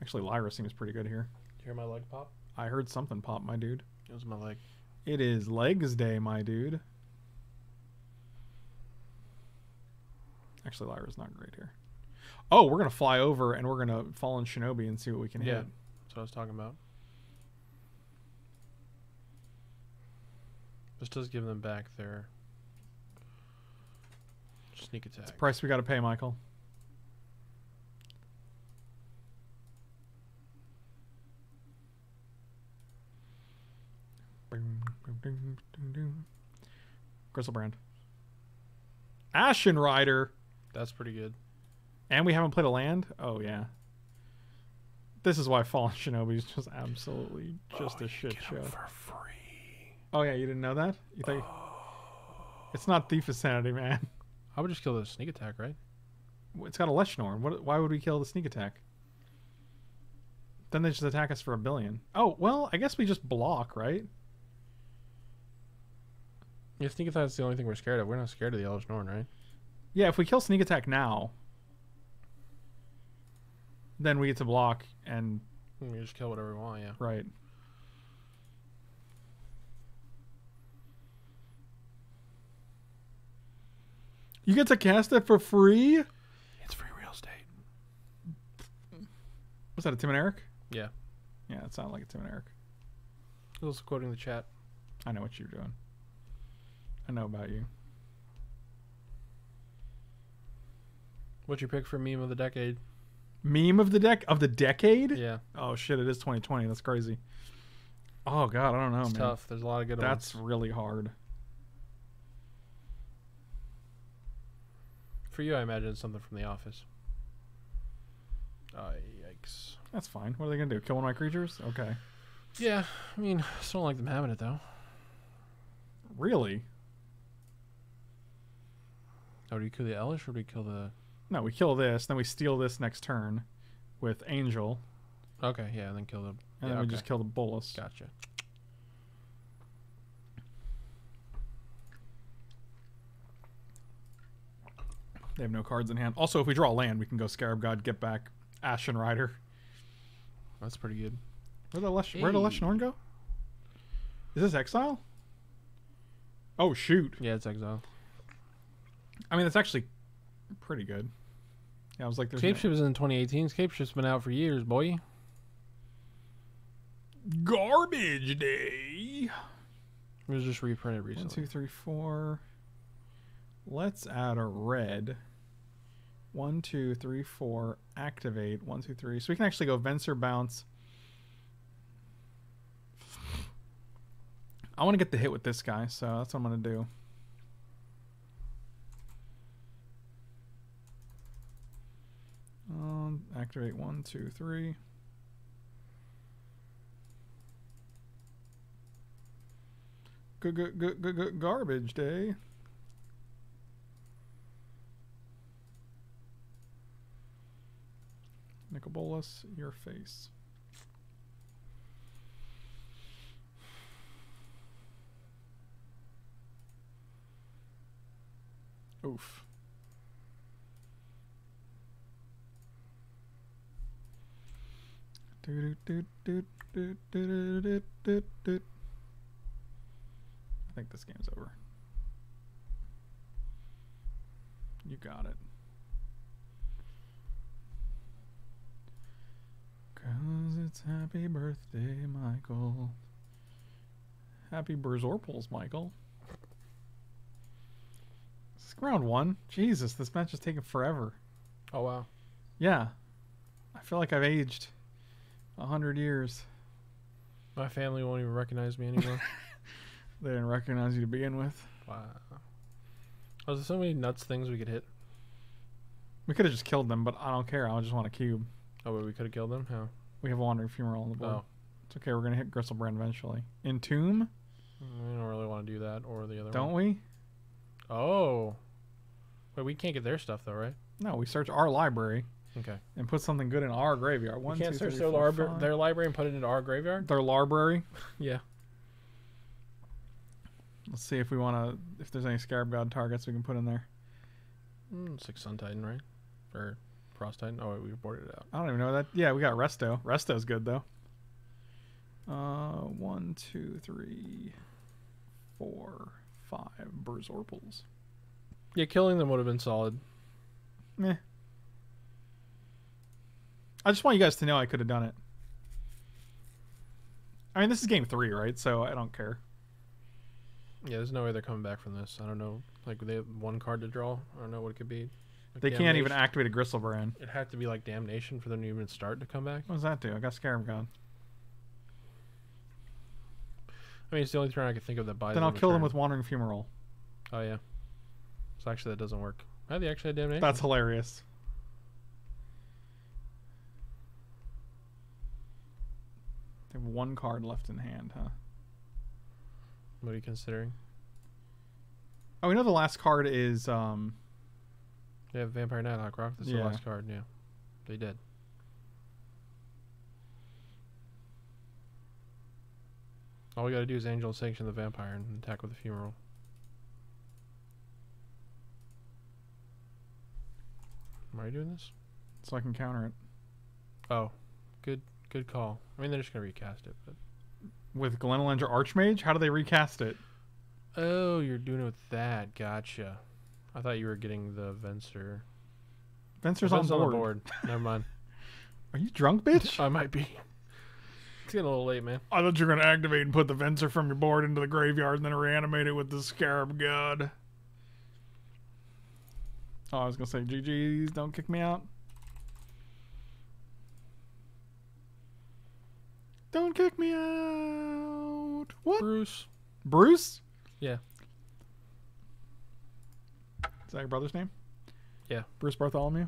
Actually, Lyra seems pretty good here. Did you hear my leg pop? I heard something pop, my dude. It was my leg. It is legs day, my dude. Actually, Lyra's not great here. Oh, we're gonna fly over and we're gonna fall in Shinobi and see what we can Yeah. hit. That's what I was talking about. This does give them back their sneak attack. It's the price we gotta pay, Michael. Griselbrand. Ashen Rider. That's pretty good. And we haven't played a land? Oh, yeah. This is why Fallen Shinobi is just absolutely just a oh, shit show. for free. Oh, yeah, you didn't know that? You think oh. It's not Thief of Sanity, man. I would just kill the sneak attack, right? It's got a Leshnorn. What? Why would we kill the sneak attack? Then they just attack us for a billion. Oh, well, I guess we just block, right? Yeah, sneak attack's the only thing we're scared of. We're not scared of the Elesh Norn, right? Yeah, if we kill sneak attack now, then we get to block and We just kill whatever we want, yeah. right. You get to cast it for free? It's free real estate. Was that a Tim and Eric? Yeah. Yeah, it sounded like a Tim and Eric. I was quoting the chat. I know what you're doing. I know about you. What's your pick for meme of the decade? Meme of the deck of the decade? Yeah, Oh shit! It is 2020. That's crazy. Oh god, I don't know, it's man. tough. There's a lot of good That's ones. really hard. For you, I imagine something from The Office. Oh, yikes. That's fine. What are they gonna do? Kill one of my creatures? Okay. Yeah, I mean, I still don't like them having it, though. Really? Oh, do you kill the Elish or do you kill the... No, we kill this, then we steal this next turn with Angel, Okay, yeah, and then kill the... and yeah, then we okay. just kill the Bolas. Gotcha. They have no cards in hand. Also, if we draw land, we can go Scarab God, get back Ashen Rider. That's pretty good. Where'd the Lesh- Where'd the Hey. Leshnorn go? Is this Exile? Oh shoot! Yeah, it's Exile. I mean, it's actually pretty good. Yeah, I was like, there's Cape no- Ship is in 2018. Cape Ship's been out for years, boy. garbage day. It was just reprinted recently. two, three, four. Let's add a red. One, two, three, four. Activate. One, two, three. So we can actually go Venser bounce. I want to get the hit with this guy, so that's what I'm going to do. Um, activate one, two, three. Good, good, good, good, good garbage day. Nicol Bolas, your face. Oof. I think this game's over. You got it. Cause it's happy birthday, Michael. Happy Berzorpals, Michael. This is round one. Jesus, this match is taking forever. Oh wow. Yeah. I feel like I've aged a hundred years. My family won't even recognize me anymore. They didn't recognize you to begin with. wow. Oh, there's so many nuts things we could hit. We could have just killed them, but I don't care. I just want a cube. Oh, wait, we could have killed them. How? We have a Wandering Fumarole on the board. Oh, It's okay. We're gonna hit Griselbrand eventually. Entomb, mm, we don't really want to do that or the other don't one. we? Oh. Wait, we can't get their stuff though, right? No, we search our library Okay. and put something good in our graveyard. One, we can't two, search three, their, four, libra- their library and put it into our graveyard. their library. Yeah. Let's see if we want to. If there's any Scarab God targets we can put in there. Mm, six Sun Titan, right? Or Frost Titan. Oh, wait, we boarded it out. I don't even know that. Yeah, we got Resto. Resto's good though. Uh, one, two, three, four, five Berzorpals. Yeah, killing them would have been solid. Meh. I just want you guys to know I could have done it. I mean, this is game three, right? So I don't care. Yeah, there's no way they're coming back from this. I don't know. Like they have one card to draw. I don't know what it could be. Like They can't even activate a Griselbrand. It had to be like damnation for them to even start to come back. What does that do? I got Scarab God. I mean, it's the only turn I could think of that buys. Then I'll kill them with Wandering Fumarole. Oh yeah. So actually, that doesn't work. Oh, they actually had damnation. That's hilarious. They have one card left in hand, huh? What are you considering? Oh, we know the last card is um Yeah, Vampire Nighthawk Rock. That's the last card. Yeah, they did. All we gotta do is Angel Sanction the Vampire and attack with the Fumarole. Am I doing this? so I can counter it Oh, good, good call. I mean, they're just gonna recast it, but with Glen Elendra Archmage. How do they recast it? oh, you're doing it with that. Gotcha. I thought you were getting the Venser. Venser's Venser's on board. Never mind. Are you drunk, bitch? I might be. It's getting a little late, man. I thought you were gonna activate and put the Venser from your board into the graveyard and then reanimate it with the Scarab God. Oh, I was gonna say, GG's, don't kick me out. Don't kick me out. What? Bruce. Bruce? Yeah. Is that your brother's name? Yeah. Bruce Bartholomew?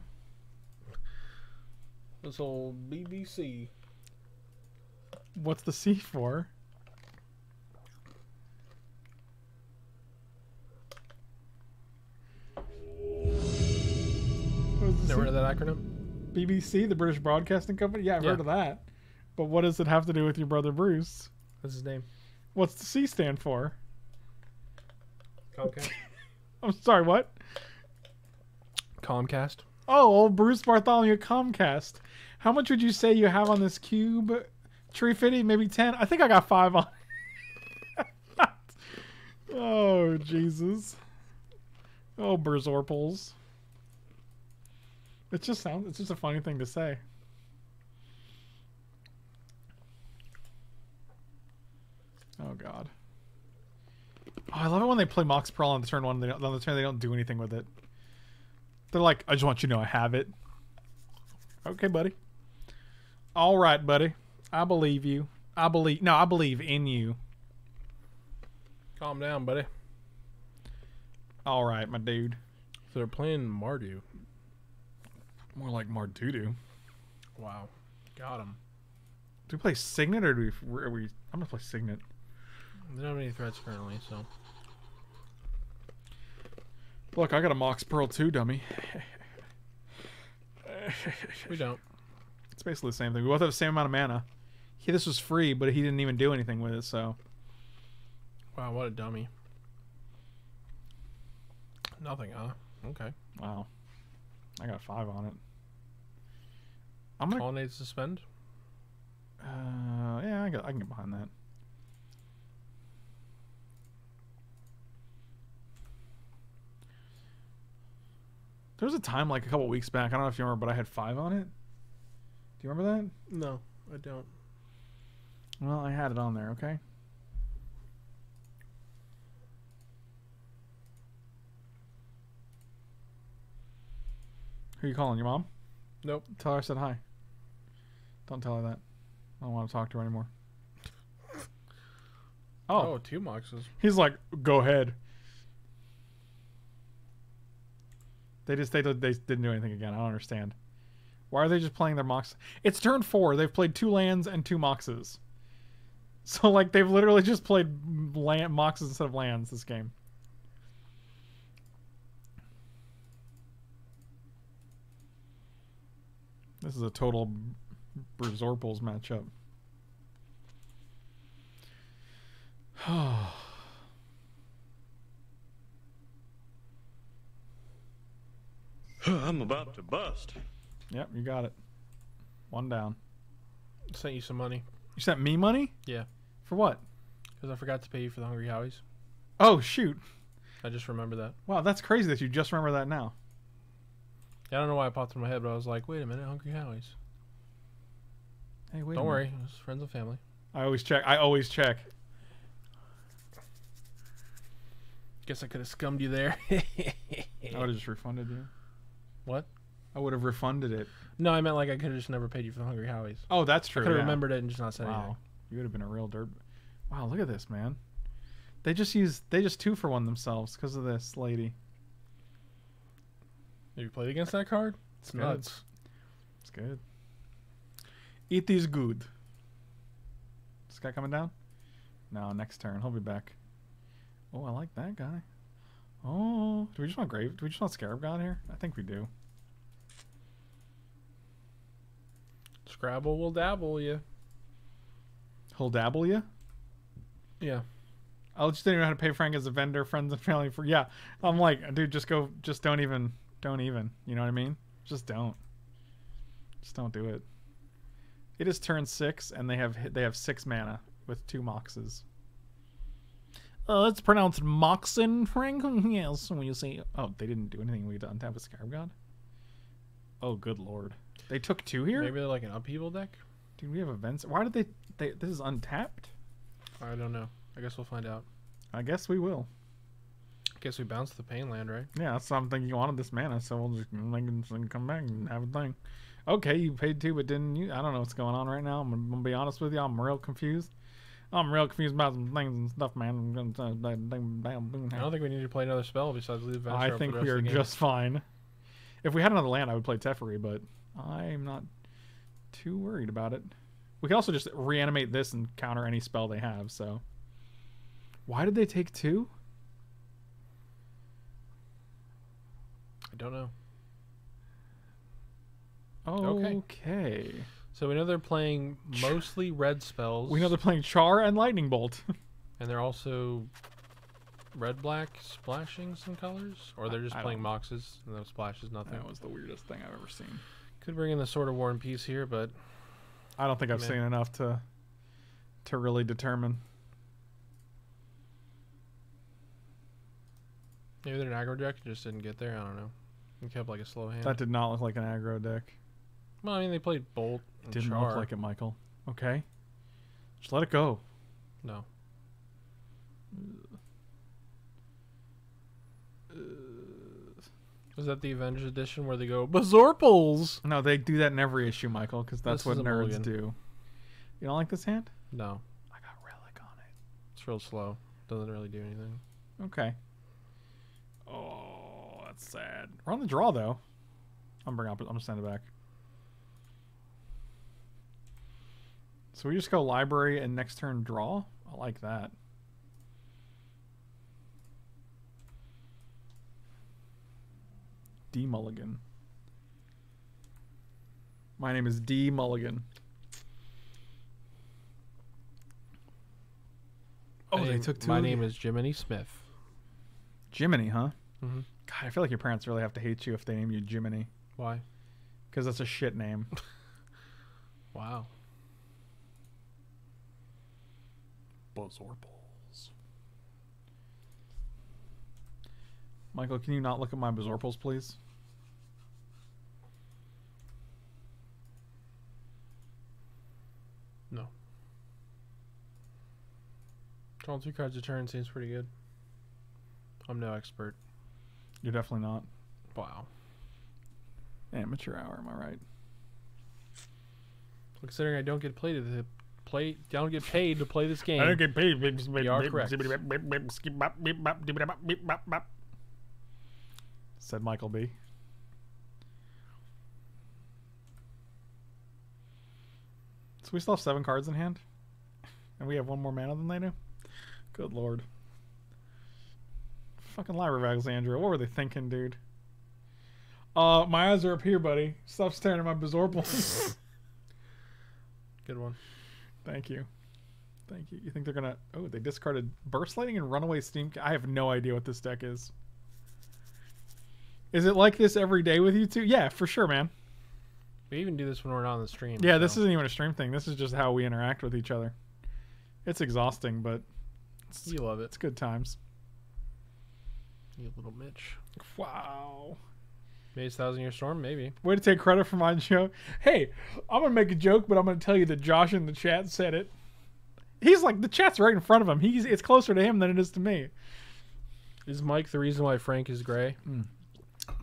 This old BBC. What's the C for? What is the Never heard of that acronym? BBC, the British Broadcasting Company? Yeah, I've Yeah. heard of that. But what does it have to do with your brother Bruce? What's his name? What's the C stand for? Comcast. I'm sorry, what? Comcast. Oh, old Bruce Bartholomew Comcast. How much would you say you have on this cube? Tree Fitty, maybe 10? I think I got 5 on. oh, Jesus. Oh, Berzorpals. It just sounds, it's just a funny thing to say. Oh, God. Oh, I love it when they play Mox Pearl on the turn one. They don't, on the turn, they don't do anything with it. They're like, I just want you to know I have it. Okay, buddy. All right, buddy. I believe you. I believe. No, I believe in you. Calm down, buddy. All right, my dude. So they're playing Mardu. More like Mardudu. Wow. Got him. Do we play Signet or do we? Are we? I'm gonna play Signet. They don't have any threats currently, so. Look, I got a Mox Pearl too, dummy. We don't. It's basically the same thing. We both have the same amount of mana. He, this was free, but he didn't even do anything with it. So Wow, what a dummy. Nothing, huh? Okay. wow, I got five on it. I'm gonna Colonnade suspend. Uh, yeah, I, got, I can get behind that. There was a time like a couple weeks back. I don't know if you remember, but I had five on it. Do you remember that? No, I don't. Well, I had it on there. Okay. Who you calling? Your mom? Nope. Tell her I said hi. Don't tell her that. I don't want to talk to her anymore. Oh, Oh, two moxes. he's like, go ahead. They just they they didn't do anything again. I don't understand. Why are they just playing their mox? It's turn four. They've played two lands and two moxes. So like they've literally just played land moxes instead of lands this game. This is a total Berserples matchup. I'm about to bust. Yep, you got it. One down. Sent you some money You sent me money? Yeah. For what? because I forgot to pay you for the Hungry Howies. Oh shoot! I just remember that. Wow, that's crazy that you just remember that now. Yeah, I don't know why it popped in my head, but I was like, wait a minute, Hungry Howies. Hey, wait. don't minute. worry, it's friends and family. I always check. I always check. Guess I could have scummed you there. I would have just refunded you. What? I would have refunded it. No, I meant like I could have just never paid you for the Hungry Howies. Oh, that's true. I could have yeah. remembered it and just not said Wow, anything. you would have been a real dirt. Wow, look at this man. They just use. They just two for one themselves because of this lady. Have you played against that card? It's good. nuts. It's good. It is good. This guy coming down? No, next turn. He'll be back. Oh, I like that guy. Oh, do we just want grave? Do we just want Scarab God here? I think we do. Scrabble will dabble you. He'll dabble you. Yeah. I just didn't know how to pay Frank as a vendor, friends and family for. Yeah, I'm like, dude, just go, just don't even, don't even. You know what I mean? Just don't. Just don't do it. It is turn six, and they have they have six mana with two moxes. Uh, it's pronounced Moxen, Frank. yes, when you say, oh, they didn't do anything. We done tap a Scarab God. Oh, good lord! They took two here. Maybe they're like an upheaval deck? Dude, we have events. Why did they? They this is untapped. I don't know. I guess we'll find out. I guess we will. I guess we bounced the pain land, right? Yeah, that's what I'm thinking. You wanted this mana, so we'll just make it so come back and have a thing. Okay, you paid two, but didn't you? I don't know what's going on right now. I'm, I'm gonna be honest with you. I'm real confused. I'm real confused about some things and stuff, man. I don't think we need to play another spell besides leave Venture I think we are the just fine. If we had another land, I would play Teferi, but I'm not too worried about it. We can also just reanimate this and counter any spell they have. So, why did they take two? I don't know. Okay. Okay. So we know they're playing mostly red spells. We know they're playing Char and Lightning Bolt. and they're also red black splashing some colors, or they're just I playing moxes and those splashes nothing. that was the weirdest thing I've ever seen. Could bring in the Sword of War and Peace here, but I don't think I've Meh. seen enough to to really determine. maybe they're an aggro deck just didn't get there. I don't know. They kept like a slow hand. That did not look like an aggro deck. Well, I mean they played Bolt and Didn't Char. look like it, Michael. Okay, just let it go. No. Uh. Was that the Avengers edition where they go Bazorpals? No, they do that in every issue, Michael, because that's This what nerds do. You don't like this hand? No, I got relic on it. it's real slow. Doesn't really do anything. Okay. Oh, that's sad. We're on the draw though. I'm bring up. I'm gonna send it back. So we just go library and next turn draw. I like that. D Mulligan. My name is D Mulligan. Oh, My they name- took two. My name is Jiminy Smith. Jiminy, huh? Mm-hmm. God, I feel like your parents really have to hate you if they name you Jiminy, Why? because that's a shit name. Wow. Bazorpals. Michael, can you not look at my Bazorpals, please? No. Drawing two cards a turn seems pretty good. I'm no expert. You're definitely not. Wow. Amateur hour, am I right? Considering I don't get played to play, don't get paid to play this game. I don't get paid. You are correct. Said Michael B. So we still have seven cards in hand? And we have one more mana than they do? Good lord. Fucking Library of Alexandria. What were they thinking, dude? Uh, my eyes are up here, buddy. Stop staring at my Bazorpal. Good one. Thank you. Thank you. You think they're gonna? Oh, they discarded Burst Lightning and Runaway Steam. I have no idea what this deck is. Is it like this every day with you two? Yeah, for sure, man. We even do this when we're not on the stream. Yeah, this isn't even a stream thing. This is just how we interact with each other. It's exhausting, but it's, You love it, it's good times. you little Mitch. Wow. Maze Thousand Year Storm, maybe. Way to take credit for my joke. Hey, I'm gonna make a joke, but I'm gonna tell you that Josh in the chat said it. He's like the chat's right in front of him. He's it's closer to him than it is to me. Is Mike the reason why Frank is gray? Hmm.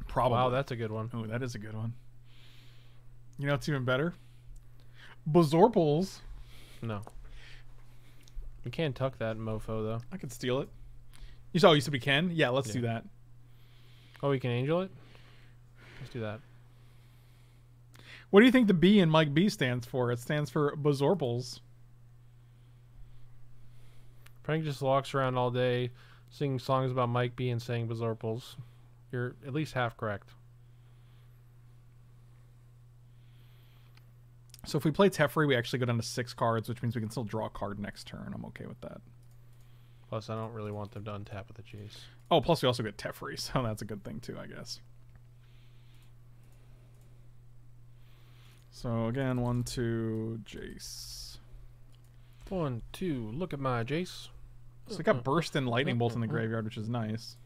Probably. Wow, that's a good one. Oh, that is a good one. You know what's even better? Bazorpals. No. We can't tuck that mofo though. I could steal it. You saw you said we can? Yeah, let's Yeah. do that. Oh, we can angel it. Let's do that. What do you think the B in Mike B stands for? It stands for Bazorpals. Frank just walks around all day, singing songs about Mike B and saying Bazorpals. You're at least half correct. So if we play Teferi, we actually go down to six cards, which means we can still draw a card next turn. I'm okay with that. Plus, I don't really want them to untap with the chase. Oh, plus we also get Teferi, so that's a good thing too, I guess. So again, one, two, Jace. One, two. Look at my Jace. So we got uh-uh. Burst and Lightning Bolt in the uh-uh. graveyard, which is nice.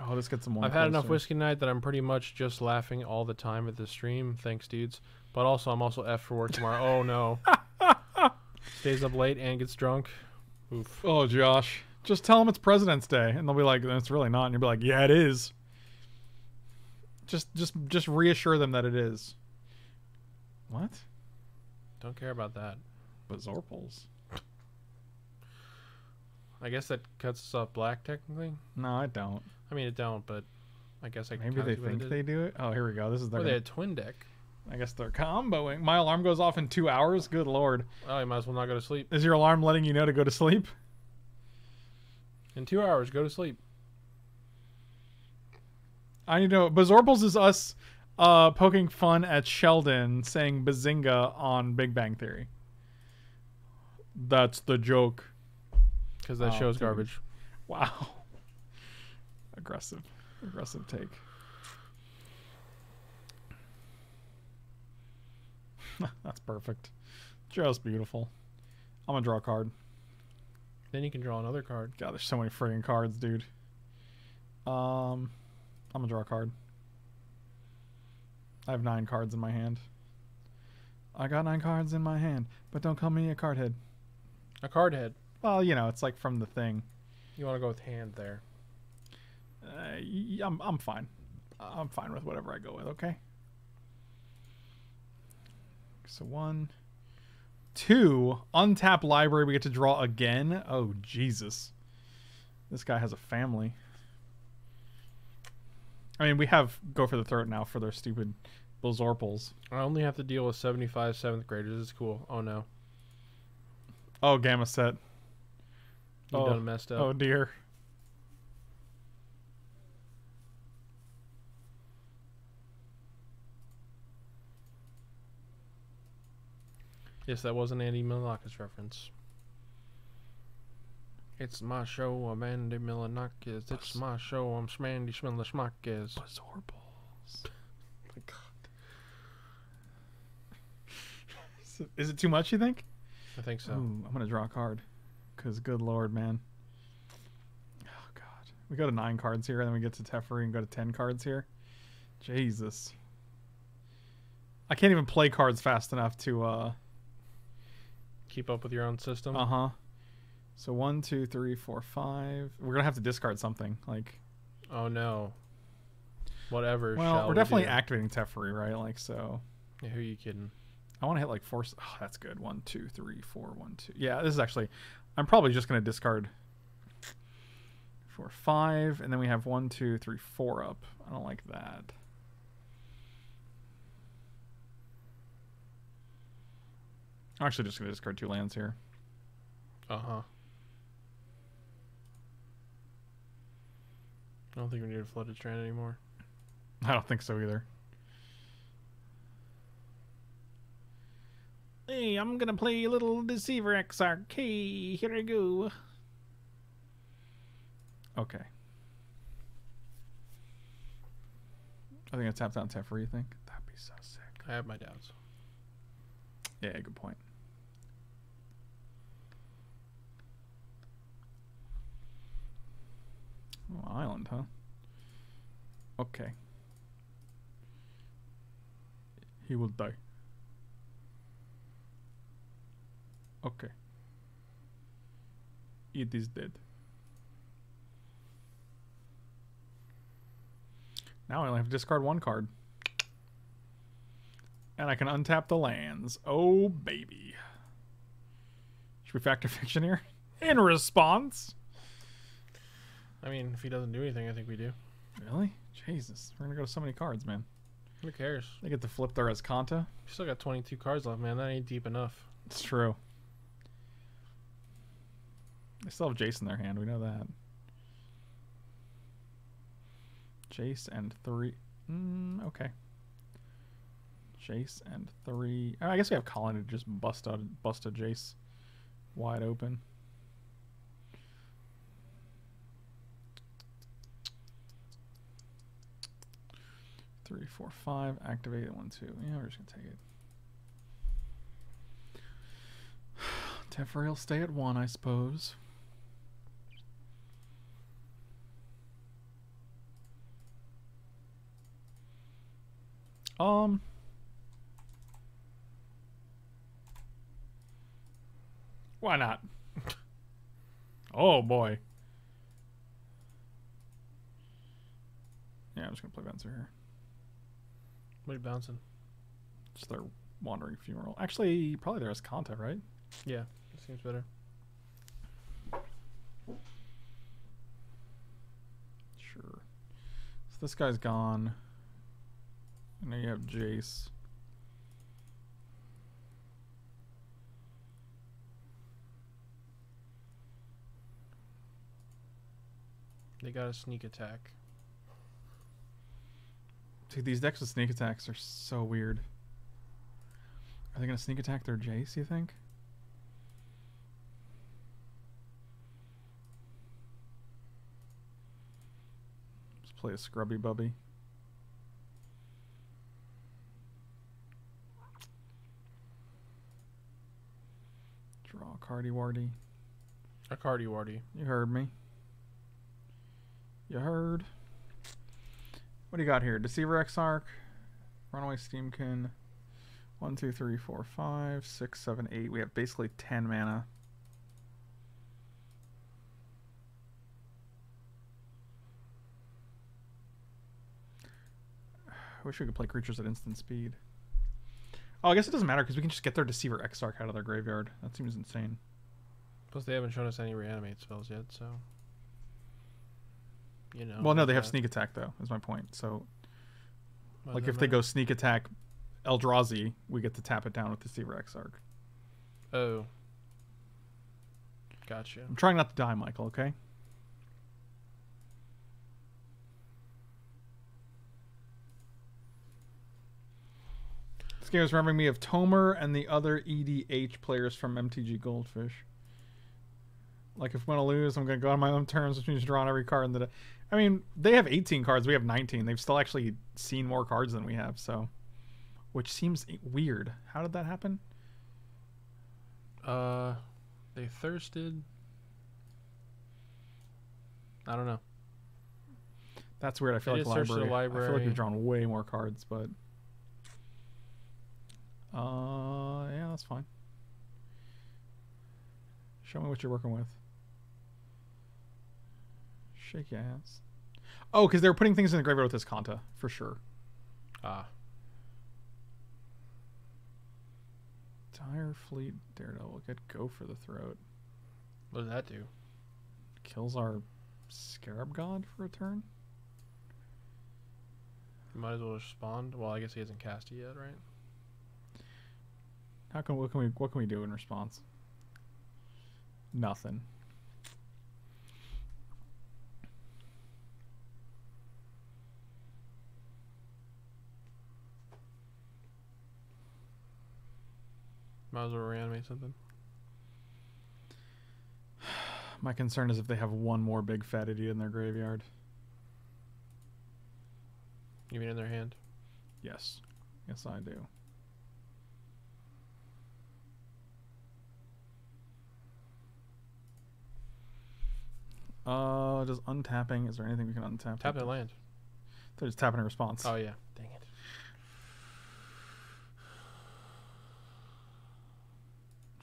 Oh, this gets some one. I've had enough whiskey night that I'm pretty much just laughing all the time at the stream. Thanks, dudes. But also, I'm also F for work tomorrow. oh no. Stays up late and gets drunk. Oof. Oh, Josh. Just tell them it's President's Day, and they'll be like, "It's really not," and you'll be like, "Yeah, it is." Just, just, just reassure them that it is. What? Don't care about that. But Bazorpals? I guess that cuts us off black technically. No, I don't. I mean, it don't, but I guess I Maybe they see what it think they do it. Oh, here we go. This is their. Or they had twin deck. I guess they're comboing. My alarm goes off in two hours. Good lord. Oh, you might as well not go to sleep. Is your alarm letting you know to go to sleep? In two hours, go to sleep. I need to know. Bazorpals is us uh, poking fun at Sheldon saying Bazinga on Big Bang Theory. That's the joke. Because that Oh, show's dude. garbage. Wow. Aggressive. Aggressive take. That's perfect. Just beautiful. I'm gonna draw a card. Then you can draw another card. God, there's so many friggin' cards, dude. Um, I'm gonna draw a card. I have nine cards in my hand. I got nine cards in my hand, but don't call me a card head. A card head. Well, you know, it's like from the thing. You want to go with hand there. Uh, I'm I'm fine. I'm fine with whatever I go with. Okay. So one, two, untap library. We get to draw again. Oh Jesus! This guy has a family. I mean, we have go for the throat now for their stupid Blazorpals. I only have to deal with 75 seventh graders. It's cool. Oh no. Oh, Gamma set. You Oh. done messed up. Oh dear. Yes, that was an Andy Milonakis reference. It's my show, I'm Andy Milonakis. It's my show, I'm Smandy Schmilishmakis. Blazorpals. my God. Is it too much? You think? I think so. Ooh, I'm gonna draw a card. Cause good lord, man. Oh god. We go to nine cards here, and then we get to Teferi and go to ten cards here. Jesus. I can't even play cards fast enough to uh Keep up with your own system. uh huh. So one, two, three, four, five. We're gonna have to discard something. Like Oh no. Whatever. well, we're we definitely do? activating Teferi, right? Like so. Yeah, who you kidding? I want to hit like four. Oh, that's good. One, two, three, four, one, two. Yeah, this is actually. I'm probably just gonna discard four, five, and then we have one, two, three, four up. I don't like that. I'm actually just gonna discard two lands here. Uh huh. I don't think we need a flooded strand anymore. I don't think so either. Hey, I'm gonna play a little Deceiver Exarch. Here I go. Okay. I think I tapped out Teferi, you think? That'd be so sick. I have my doubts. Yeah, good point. Oh, island, huh? Okay. He will die. Okay. It is dead. Now I only have to discard one card. And I can untap the lands. Oh, baby. Should we Fact or Fiction here? In response. I mean, if he doesn't do anything, I think we do. Really? Jesus. We're going to go to so many cards, man. Who cares? They get to flip their Azcanta. We still got 22 cards left, man. That ain't deep enough. It's true. They still have Jace in their hand. We know that. Jace and three. Mm, okay. Jace and three. oh, I guess we have Colin to just bust out, bust a Jace wide open. Three, four, five. Activate it. One, two. Yeah, we're just gonna take it. Teferi stay at one, I suppose. Um. Why not? oh boy. Yeah, I'm just gonna play Venser here. What are you bouncing? Just their Wandering Fumarole. Actually, probably there is Azcanta, right? Yeah, it seems better. Sure. So this guy's gone. And now you have Jace. They got a sneak attack. Dude, these decks with sneak attacks are so weird. Are they gonna sneak attack their Jace, you think? Let's play a scrubby bubby. Draw a cardy wardy. A cardi wardy. You heard me. You heard. What do you got here? Deceiver Exarch, Runaway Steamkin. One, two, three, four, five, six, seven, eight. We have basically ten mana. I wish we could play creatures at instant speed. Oh, I guess it doesn't matter because we can just get their Deceiver Exarch out of their graveyard. That seems insane. Plus, they haven't shown us any reanimate spells yet, so. You know. well, no, they have that. sneak attack though. Is my point. So Well, like if they go sneak attack Eldrazi, we get to tap it down with Deceiver Exarch. Oh. Gotcha. I'm trying not to die, Michael, okay? This game is remembering me of Tomer and the other EDH players from MTG Goldfish. Like if I'm gonna lose, I'm gonna go on my own terms, which means drawing every card in the. I mean, they have 18 cards. We have 19. They've still actually seen more cards than we have, so, which seems weird. How did that happen? Uh, they thirsted. I don't know. That's weird. I feel They like the library. I feel like library. we've drawn way more cards, but uh, yeah, that's fine. Show me what you're working with. Shake your ass. Oh, because they were putting things in the graveyard with this Kanta for sure. Ah, Dire Fleet Daredevil. Good go for the throat. what does that do? Kills our Scarab God for a turn. You might as well respond. Well, I guess he hasn't cast it yet, right? How can what can we what can we do in response? Nothing. Might as well reanimate something. My concern is if they have one more big fat idiot in their graveyard. You mean in their hand? Yes. Yes, I do. Uh, just untapping? Is there anything we can untap? Tap their land. They're just tapping a response. Oh yeah. Dang it.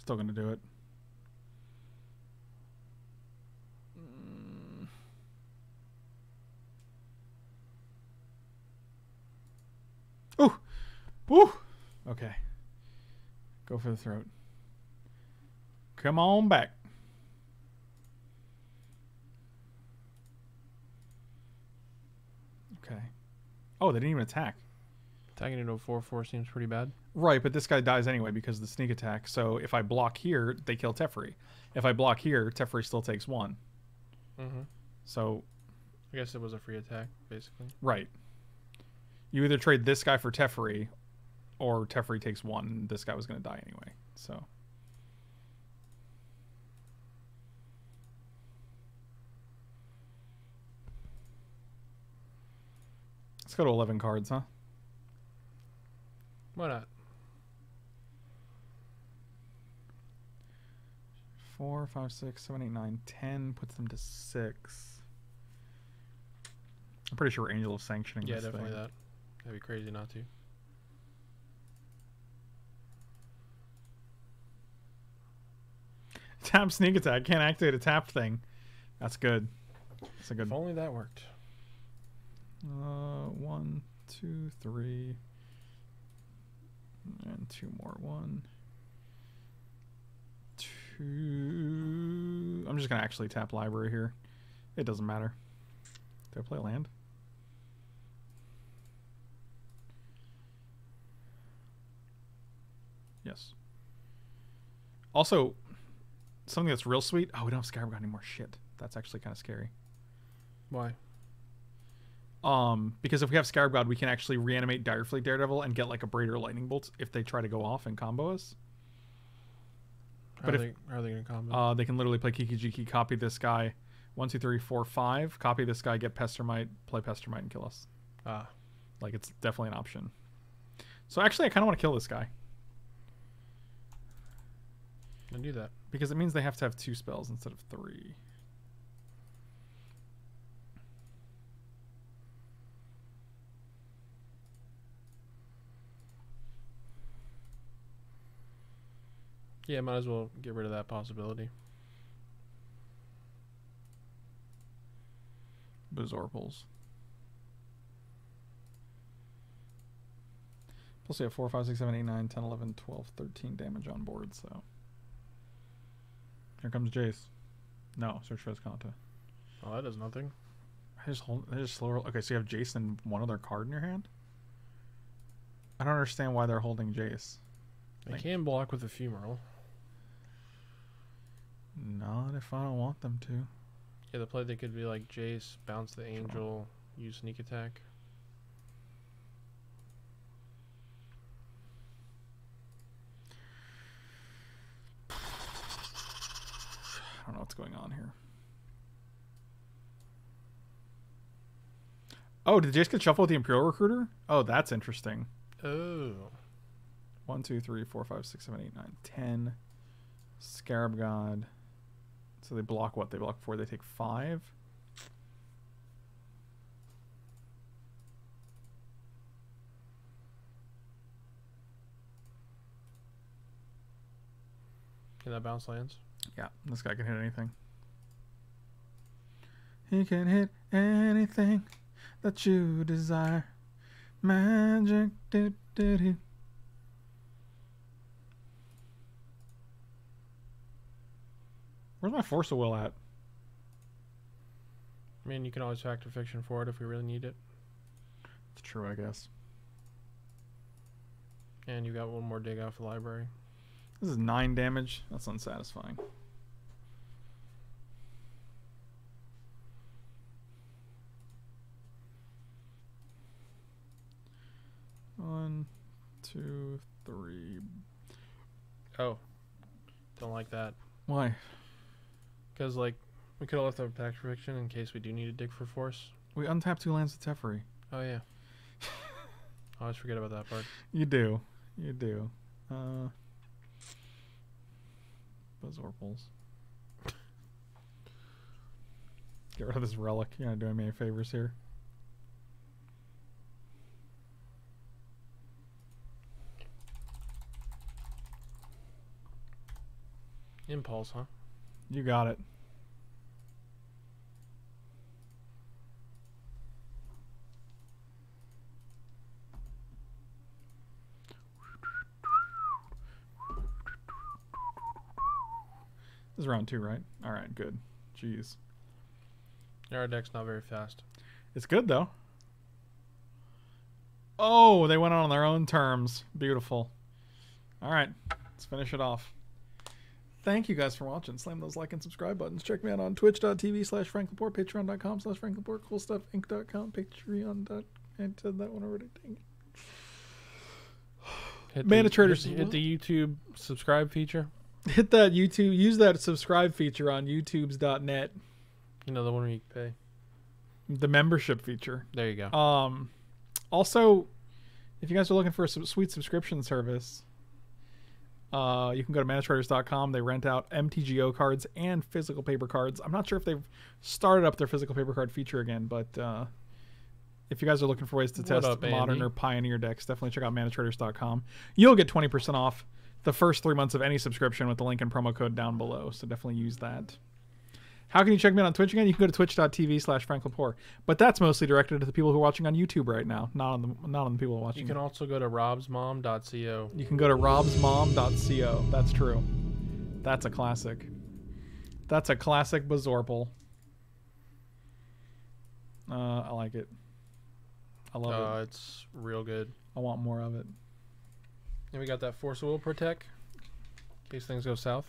Still gonna do it. Mm. Ooh, woo. Okay. Go for the throat. Come on back. Okay. Oh, they didn't even attack. Tagging into a four four seems pretty bad. Right, but this guy dies anyway because of the sneak attack. So if I block here, they kill Teferi. If I block here, Teferi still takes one. Mm-hmm. So, I guess it was a free attack, basically. right. You either trade this guy for Teferi, or Teferi takes one. This guy was going to die anyway. So, let's go to 11 cards, huh? Why not? Four, five, six, seven, eight, nine, ten puts them to six. I'm pretty sure Angel is sanctioning Yeah, this definitely thing. that. That'd be crazy not to. Tap sneak attack. Can't activate a tap thing. That's good. That's a good. If only that worked. Uh, one, two, three, and two more. One, two. I'm just gonna actually tap library here. It doesn't matter. Do I play land? Yes. Also, something that's real sweet. Oh, we don't have God anymore. Shit. That's actually kind of scary. Why? Um, because if we have Scarab God, we can actually reanimate Direfleet Daredevil and get like a Braider Lightning Bolt if they try to go off and combo us. How But are if- they, how are they gonna combo? Uh, they can literally play Kiki Jiki, copy this guy, one, two, three, four, five, copy this guy, get Pestermite, play Pestermite, and kill us. ah, Like it's definitely an option. So actually, I kind of want to kill this guy then do that. because it means they have to have two spells instead of three. Yeah, might as well get rid of that possibility. Bersorpals. Plus we have 4, 5, 6, 7, 8, 9, 10, 11, 12, 13 damage on board, so. Here comes Jace. No, Search for Azcanta. Oh, that does nothing. I just hold I just slow roll. Okay, so you have Jace and one other card in your hand? I don't understand why they're holding Jace. They can block with ephemeral. Not if I don't want them to. Yeah, the play they could be like Jace, bounce the angel, use sneak attack. I don't know what's going on here. Oh, did Jace get shuffled with the Imperial Recruiter? Oh, that's interesting. Oh. One, two, three, four, five, six, seven, eight, nine, ten. Scarab God. So they block what? They block four. They take five. Can that bounce lands? Yeah, this guy can hit anything. He can hit anything that you desire. Magic. Where's my force of will at? I mean, you can always Fact or Fiction for it if we really need it. It's true, I guess. And you got one more dig off the library. This is nine damage. That's unsatisfying. One, two, three. Oh. Don't like that. Why? Because, like, we could have left out Fact or Fiction in case we do need a dig for force. We untap two lands to Teferi. Oh, yeah. I always forget about that part. You do. You do. Uh, Buzz Bazorpals. Get rid of this relic. You're not doing me any favors here. Impulse, huh? You got it. This is round two, right? All right, good. Jeez. Our deck's not very fast. It's good, though. Oh, they went on their own terms. Beautiful. All right, let's finish it off. Thank you guys for watching. Slam those like and subscribe buttons. Check me out on twitch.tv slash franklepore, patreon.com slash franklepore, coolstuffinc.com, patreon. dot- I said that one already. Dang it. Hit Mana the, Traders Hit, hit the YouTube subscribe feature. Hit that YouTube, use that subscribe feature on youtubes.net, You know, the one where you pay. the membership feature. There you go. Um, also, if you guys are looking for a sweet subscription service, uh, you can go to manatraders.com. They rent out MTGO cards and physical paper cards. I'm not sure if they've started up their physical paper card feature again, but uh, if you guys are looking for ways to What test up, modern Andy? or pioneer decks, definitely check out manatraders.com. You'll get 20% off the first three months of any subscription with the link and promo code down below. So definitely use that. How can you check me out on Twitch again? You can go to twitch.tv slash franklepore. But that's mostly directed to the people who are watching on YouTube right now, not on the not on the people watching. You can also go to robsmom.co. You can go to robsmom.co. That's true. That's a classic. That's a classic Bazorpal. Uh, I like it. I love Uh, it. it's real good. I want more of it. And we got that Force of Will Protect. In case things go south.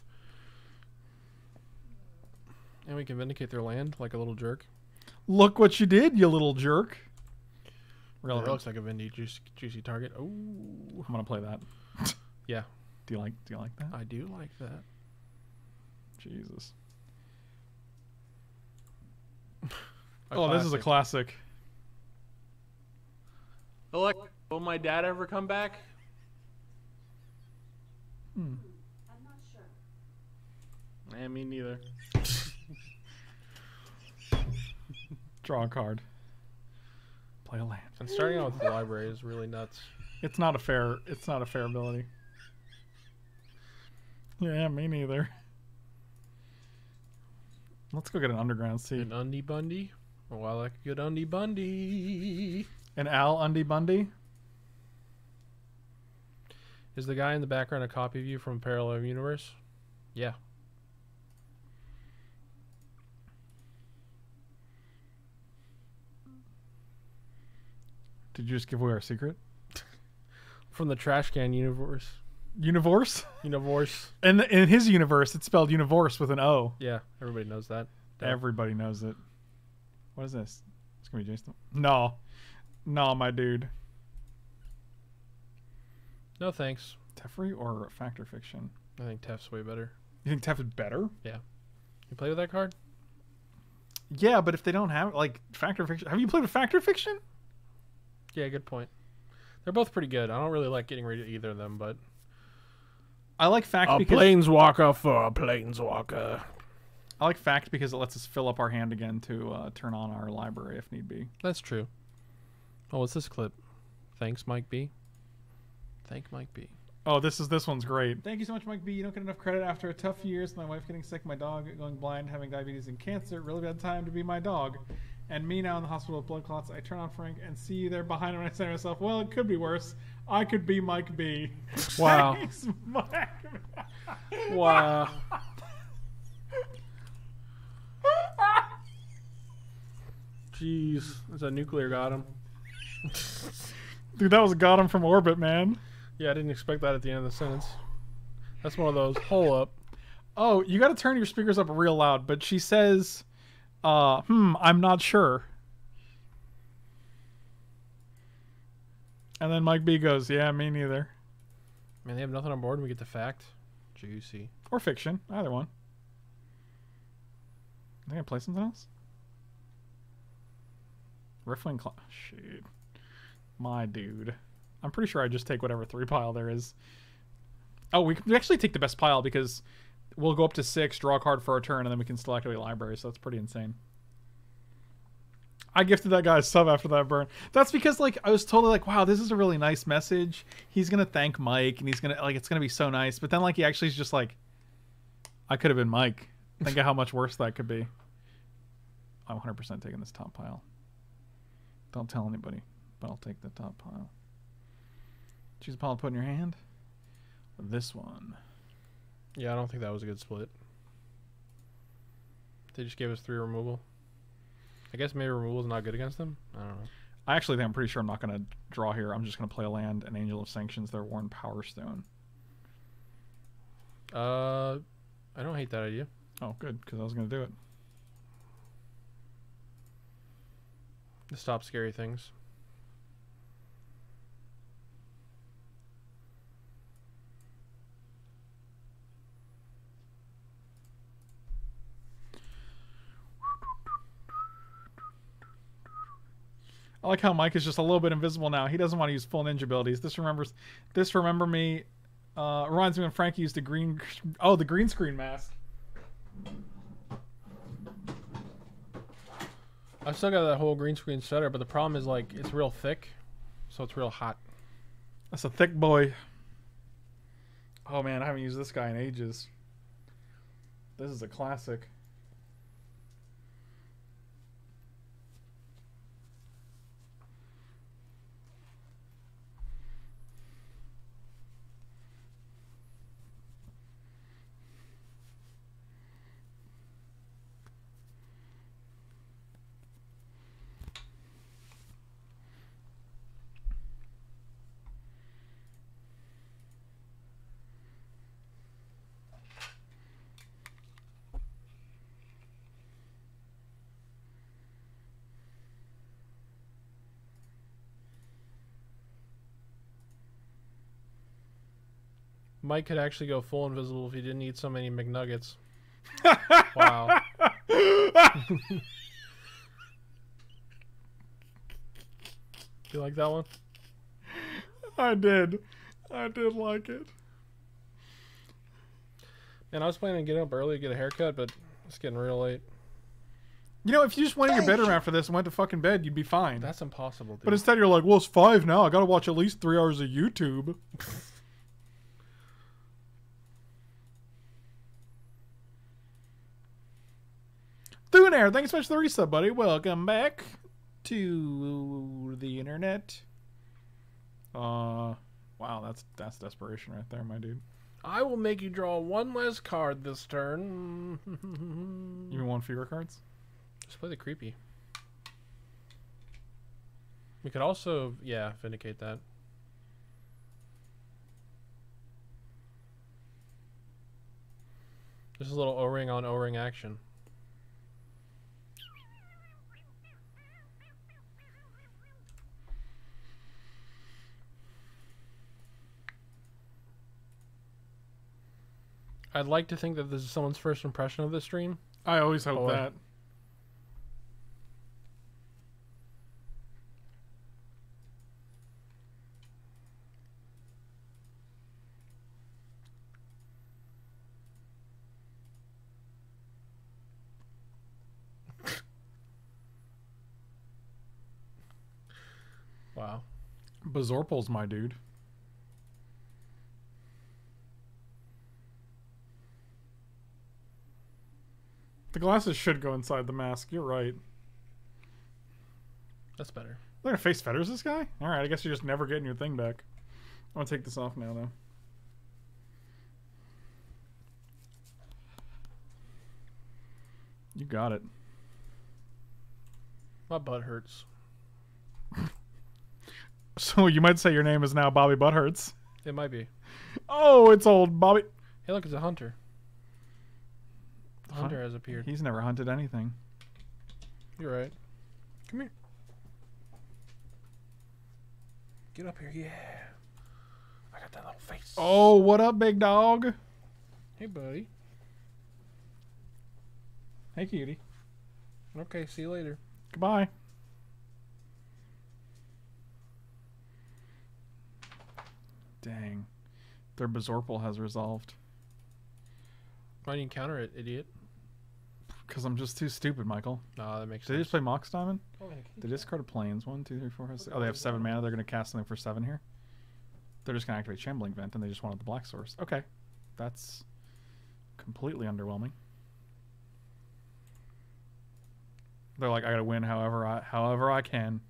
And we can vindicate their land like a little jerk. Look what you did, you little jerk. It Relevant. looks like a Vindy juicy, juicy target. Oh, I'm gonna play that. Yeah. Do you like? Do you like that? I do like that. Jesus. A oh, this is a classic. classic. Alexa, will my dad ever come back? Hmm. I'm not sure. Eh, me neither. Draw a card. Play a land. And starting out with the library is really nuts. It's not a fair. It's not a fair ability. Yeah, me neither. Let's go get an Underground Sea. An Undy Bundy? Oh, I like a good Undy Bundy. An Al Undy Bundy. Is the guy in the background a copy of you from a Parallel Universe? Yeah. Did you just give away our secret? From the Trash Can Universe. Universe. Universe. In in his universe, it's spelled universe with an O. Yeah, everybody knows that. Everybody knows it. What is this? It's gonna be Jason. No, no, my dude. No thanks. Teferi or Fact or Fiction? I think Tef's way better. You think Tef is better? Yeah. You play with that card? Yeah, but if they don't have like Fact or Fiction, have you played with Fact or Fiction? Yeah, good point. They're both pretty good. I don't really like getting rid of either of them, but I like fact A because planeswalker for a planeswalker. I like fact because it lets us fill up our hand again to uh, turn on our library if need be. That's true. Oh, what's this clip? Thanks, Mike B. Thank Mike B. Oh, this is this one's great. Thank you so much, Mike B. You don't get enough credit after a tough years. My wife getting sick, my dog going blind, having diabetes and cancer. Really bad time to be my dog. And me now in the hospital with blood clots. I turn on Frank and see you there behind him, and I say to myself, "Well, it could be worse. I could be Mike B." Wow. Thanks, Mike. Wow. Jeez, is that nuclear got him? Dude, that was got him from orbit, man. Yeah, I didn't expect that at the end of the sentence. That's one of those. Hold up. Oh, you got to turn your speakers up real loud. But she says, uh, "Hmm, I'm not sure." And then Mike B goes, "Yeah, me neither." Man, they have nothing on board we get the fact. Juicy. Or fiction, either one. I think I play something else. Riffling Cl- Shit. My dude. I'm pretty sure I just take whatever three pile there is. Oh, we can actually take the best pile because we'll go up to six, draw a card for our turn, and then we can still activate library, so that's pretty insane. I gifted that guy a sub after that burn. That's because like I was totally like, wow, this is a really nice message. He's gonna thank Mike and he's gonna like it's gonna be so nice. But then like he actually is just like I could have been Mike. Think of how much worse that could be. I'm 100% taking this top pile. Don't tell anybody, but I'll take the top pile. Choose a pile to put in your hand. This one. Yeah, I don't think that was a good split. They just gave us three removal. I guess maybe removal is not good against them. I don't know. I actually think I'm pretty sure I'm not going to draw here. I'm just going to play a land, an Angel of Sanctions, their Worn Power Stone. Uh, I don't hate that idea. Oh, good, because I was going to do it. To stop scary things. I like how Mike is just a little bit invisible now. He doesn't want to use full ninja abilities. This remembers, this remember me, uh, reminds me when Frankie used the green, oh, the green screen mask. I've still got that whole green screen setup, but the problem is like it's real thick, so it's real hot. That's a thick boy. Oh man, I haven't used this guy in ages. This is a classic. Mike could actually go full invisible if he didn't eat so many McNuggets. wow. you like that one? I did. I did like it. And I was planning on getting up early to get a haircut, but it's getting real late. You know, if you just went in your bedroom after this and went to fucking bed, you'd be fine. That's impossible, dude. but instead, you're like, well, it's five now. I gotta watch at least three hours of YouTube. Through an air, thanks so much for the resub, buddy. Welcome back to the internet. Uh, wow, that's that's desperation right there, my dude. I will make you draw one less card this turn. You mean one fewer cards? Just play the creepy. We could also, yeah, vindicate that. Just a little O-ring on O-ring action. I'd like to think that this is someone's first impression of the stream. I always hope that. wow. Bazorpal's my dude. The glasses should go inside the mask. You're right. That's better. They're gonna Faith's Fetters this guy? Alright, I guess you're just never getting your thing back. I'm gonna take this off now though. You got it. My butt hurts. So you might say your name is now Bobby Butthurts. It might be. Oh, it's old Bobby. Hey, look, it's a hunter. The Hun- hunter has appeared. He's never hunted anything. You're right. Come here. Get up here, yeah. I got that little face. Oh, what up, big dog? Hey, buddy. Hey, cutie. Okay, see you later. Goodbye. Dang. Their Bazorpal has resolved. Why didn't you counter it, idiot? Because I'm just too stupid, Michael. Nah, that makes Did they just play Mox Diamond? Oh, They discard a planes. One, two, three, four, five, six. Oh, they have seven mana. They're going to cast something for seven here. They're just going to activate Shambling Vent, and they just wanted the black source. Okay. That's completely underwhelming. They're like, I got to win however I, however I can.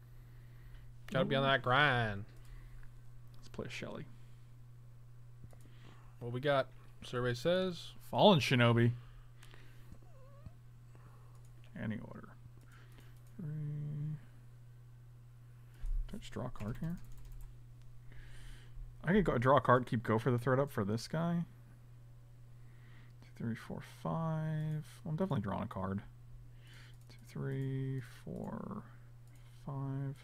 Gotta be on that grind. Let's play a Shelly. What we got? Survey says Fallen Shinobi. Any order. Three. Just draw a card here? I could go draw a card, keep go for the threat up for this guy. Two, three, four, five. Well, I'm definitely drawing a card. Two, three, four, five.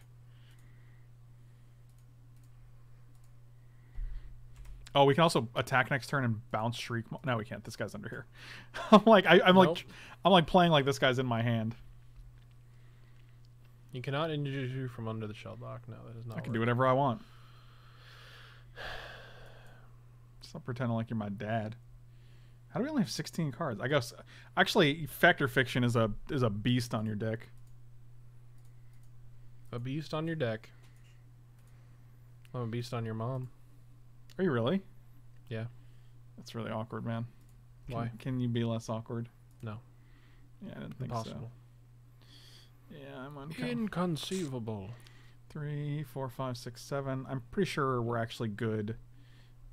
Oh, we can also attack next turn and bounce shriek. No, we can't. This guy's under here. I'm like, I, I'm Nope. like, I'm like playing like this guy's in my hand. you cannot introduce you from under the shell dock. No, that is not. I can do whatever I want. Stop pretending like you're my dad. How do we only have 16 cards? I guess actually, Fact or Fiction is a is a beast on your deck. A beast on your deck. I'm a beast on your mom. Are you really? Yeah. That's really awkward, man. Can, Why? Can you be less awkward? No. Yeah, I didn't think Impossible. so. Yeah, I'm on. Inconceivable. three, four, five, six, seven. I'm pretty sure we're actually good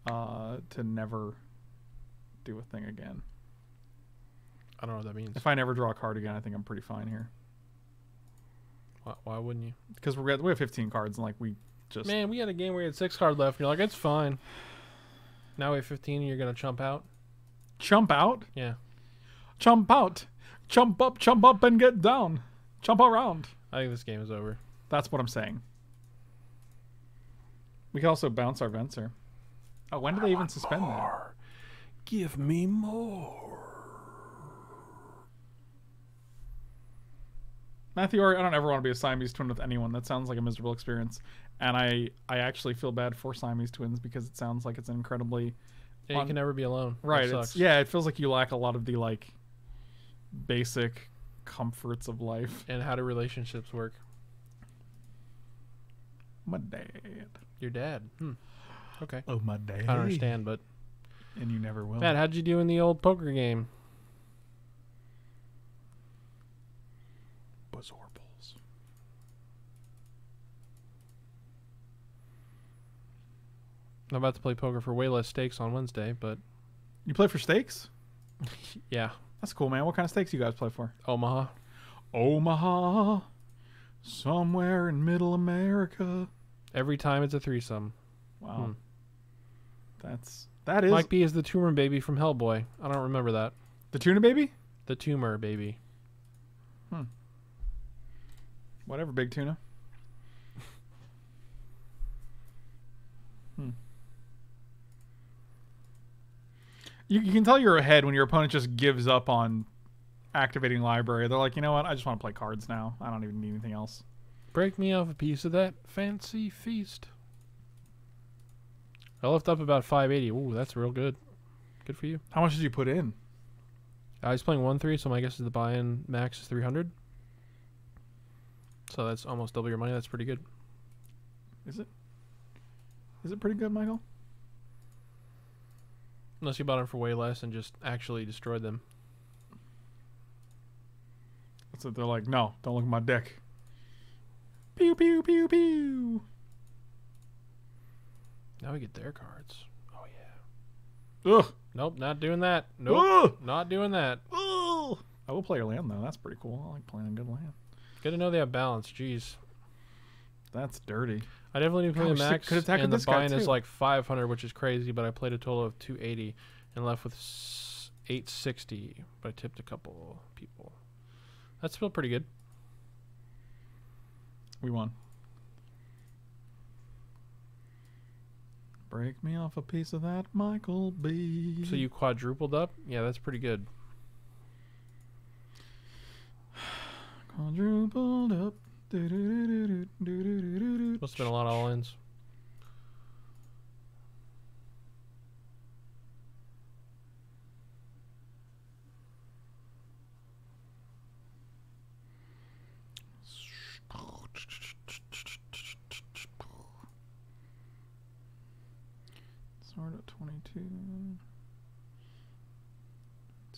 uh, to never do a thing again. I don't know what that means. If I never draw a card again, I think I'm pretty fine here. Why, why wouldn't you? Because we're we have 15 cards and like we just Man, we had a game where you had six card left, and you're like, it's fine. Now we have 15, and you're gonna chump out. chump out, Yeah, chump out, chump up, chump up, and get down, chump around. I think this game is over. That's what I'm saying. We can also bounce our Venser. Oh, when do they even suspend that? Give me more. Matthew, I don't ever want to be a Siamese twin with anyone. That sounds like a miserable experience, and I I actually feel bad for Siamese twins because it sounds like it's an incredibly Yeah, you On- can never be alone. That right. sucks. It's, yeah, it feels like you lack a lot of the like basic comforts of life. And how do relationships work? My dad. Your dad. Hmm. Okay. Oh, my dad. I don't understand, but And you never will. Matt, how'd you do in the old poker game? Bazorpals. I'm about to play poker for way less stakes on Wednesday, but You play for stakes? yeah, That's cool, man. What kind of stakes you guys play for? Omaha. Omaha, somewhere in Middle America. Every time it's a threesome. Wow, Hmm. that's that is Mike B is the tumor baby from Hellboy. I don't remember that. the tuna baby. The tumor baby. Hmm. Whatever, big tuna. hmm. You, you can tell you're ahead when your opponent just gives up on activating library. They're like, you know what? I just want to play cards now. I don't even need anything else. Break me off a piece of that fancy feast. I left up about 580. Ooh, that's real good. Good for you. How much did you put in? Uh, I was playing 1 3, so my guess is the buy in max is 300. So that's almost double your money. That's pretty good. Is it? Is it pretty good, Michael? Unless you bought them for way less and just actually destroyed them. That's what they're like. No, don't look at my deck. Pew pew pew pew. Now we get their cards. Oh yeah. Ugh. Nope, not doing that. Nope, Ugh. not doing that. Ugh. I will play your land though. That's pretty cool. I like playing a good land. Good to know they have balance. Jeez. That's dirty. I definitely didn't play we the max, could attack and the buy-in is like 500, which is crazy. But I played a total of 280 and left with 860. But I tipped a couple people. That's still pretty good. We won. Break me off a piece of that, Michael B. So you quadrupled up? Yeah, that's pretty good. quadrupled up. Must have been a lot of all-ins. Start at 22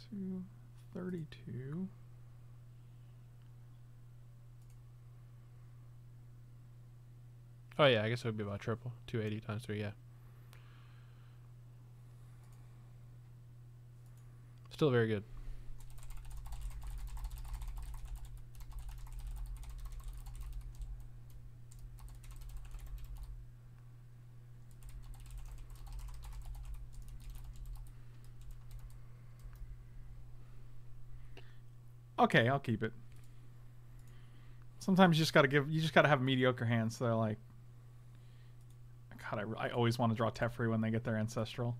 two thirty-two. 32. Oh yeah, I guess it would be about triple. 280 times three. Yeah. Still very good. Okay, I'll keep it. Sometimes you just gotta give. You just gotta have mediocre hands. So they're like, God, I, I always want to draw Teferi when they get their ancestral.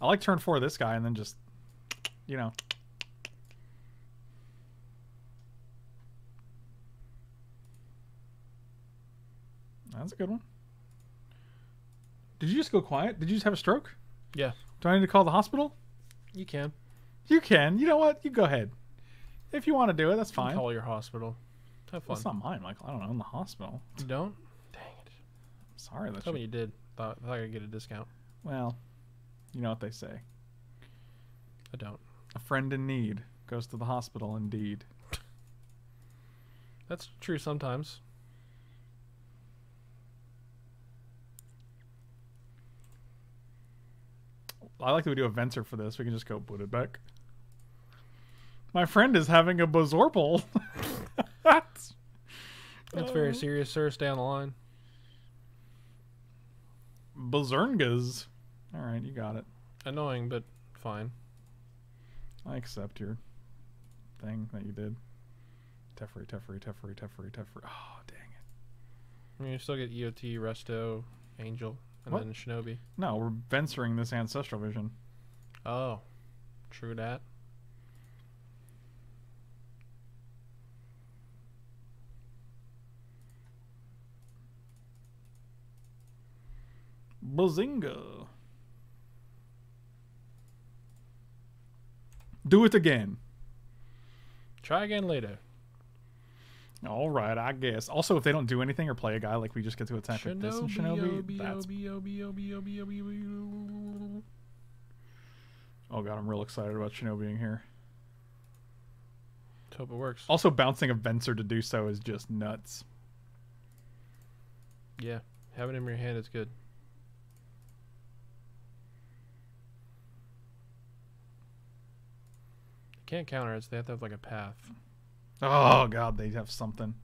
I like turn four of this guy and then just, you know. That's a good one. Did you just go quiet? Did you just have a stroke? Yeah. Do I need to call the hospital? You can. You can. You know what? You go ahead. If you want to do it, that's fine. Call your hospital. Have fun. That's not mine, Michael. I don't know. In the hospital. You don't? Sorry. That's Tell you did. Thought, thought I could get a discount. well. You know what they say. I don't. A friend in need goes to the hospital. Indeed. That's true sometimes. I like that we do a Venser for this. We can just go put it back. My friend is having a Bazorpal. That's That's Uh. very serious, sir. Stay on the line. Bazerngas. All right, you got it. Annoying, but fine. I accept your thing that you did. Teferi, Teferi, Teferi, Teferi, Teferi. Oh, dang it. I mean, you still get EOT, Resto, Angel, and What? then Shinobi. No, we're venturing this Ancestral Vision. Oh, true that. Bazinga. Do it again. Try again later. All right, I guess. Also, if they don't do anything or play a guy like we just get to attack with this and Shinobi, that's oh god, I'm real excited about Shinobi being here. Let's hope it works. Also, bouncing a Venser to do so is just nuts. Yeah, having him in your hand is good. Can't counter it, so they have to have like a path. Oh god, they have something.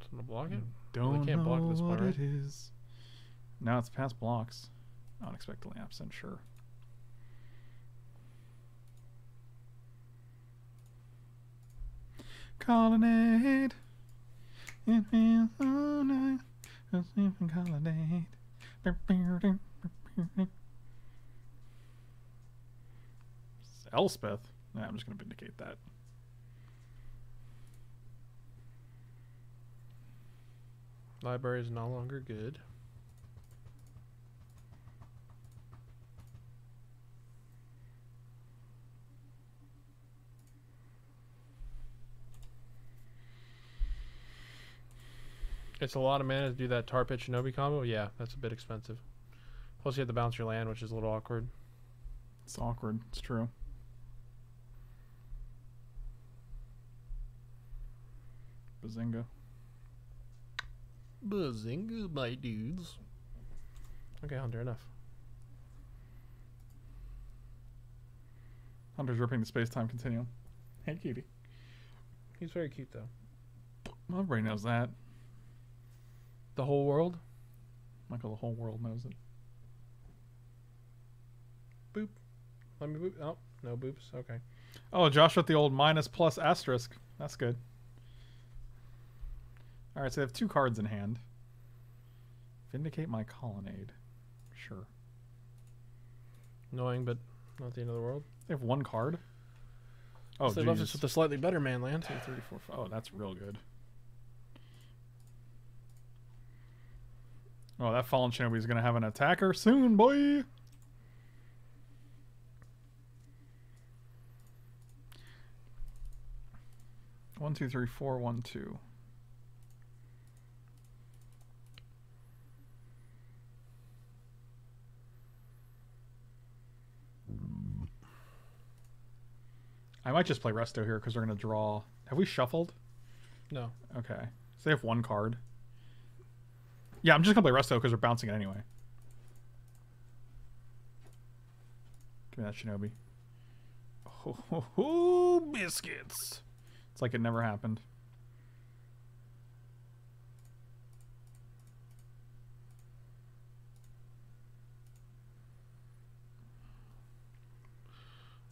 Something to block it? Don't can't know block this what part, it is. Now it's past blocks. Unexpectedly absent, sure. Colonnade. It feels so nice. Even colonnade. Elspeth. Nah, I'm just gonna vindicate that. Library is no longer good. It's a lot of mana to do that tar pit shinobi combo. Yeah, that's a bit expensive. Plus you have to bounce your land, which is a little awkward. It's awkward. It's true. Bazinga. Bazinga, my dudes. Okay, Hunter, enough. Hunter's ripping the space time continuum. Hey, cutie. He's very cute though. Well, everybody knows that. The whole world? Michael, the whole world knows it. Boop. Let me boop. Oh, no boops. Okay. Oh, Josh with the old minus plus asterisk. That's good. All right, so they have two cards in hand. Vindicate my colonnade. Sure. Annoying, but not the end of the world. They have one card. Oh, so they left us with a slightly better man land. Two, three, four, five. Oh, that's real good. Oh, that fallen shinobi is gonna have an attacker soon, boy. One, two, three, four, one, two. I might just play Resto here because we're gonna draw. Have we shuffled? No. Okay. So they have one card. Yeah, I'm just gonna play Resto because we're bouncing it anyway. Give me that Shinobi. Oh, ho, ho, biscuits. It's like it never happened.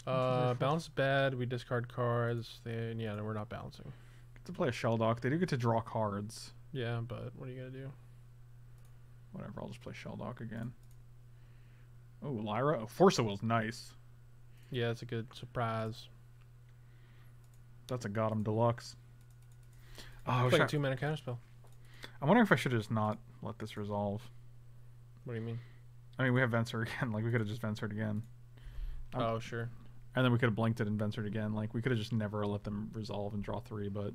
Uh, bounce bad. We discard cards. Then yeah, no, we're not bouncing. Get to play a Shelldock. They do get to draw cards. Yeah, but what are you gonna do? Whatever, I'll just play Shelldock again. Oh, Lyra. Oh, Force of Will's nice. Yeah, it's a good surprise. That's a Gotham Deluxe. Oh, It's like I- a two mana counterspell. I'm wondering if I should just not let this resolve. What do you mean? I mean, we have Venser again. Like, we could have just Vensered again. Um, oh, sure. And then we could have blinked it and Vensered again. Like, we could have just never let them resolve and draw three, but.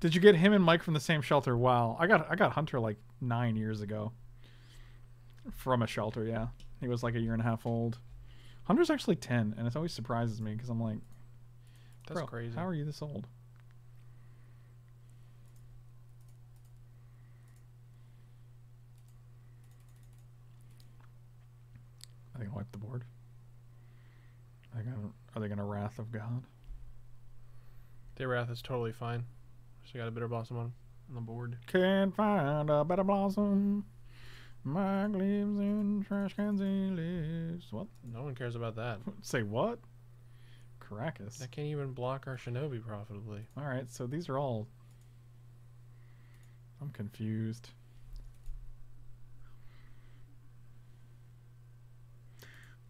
Did you get him and Mike from the same shelter? Wow. I got I got Hunter like nine years ago. From a shelter, yeah. He was like a year and a half old. Hunter's actually ten, and it always surprises me because I'm like, That's crazy. How are you this old? Are they gonna wipe the board? Are they gonna, are they gonna Wrath of God? Their Wrath is totally fine. So got a Bitterblossom on, on the board. Can't find a better blossom. Mike lives in trash cans. He lives. What? No one cares about that. Say what? Caracas. That can't even block our shinobi profitably. All right, so these are all. I'm confused.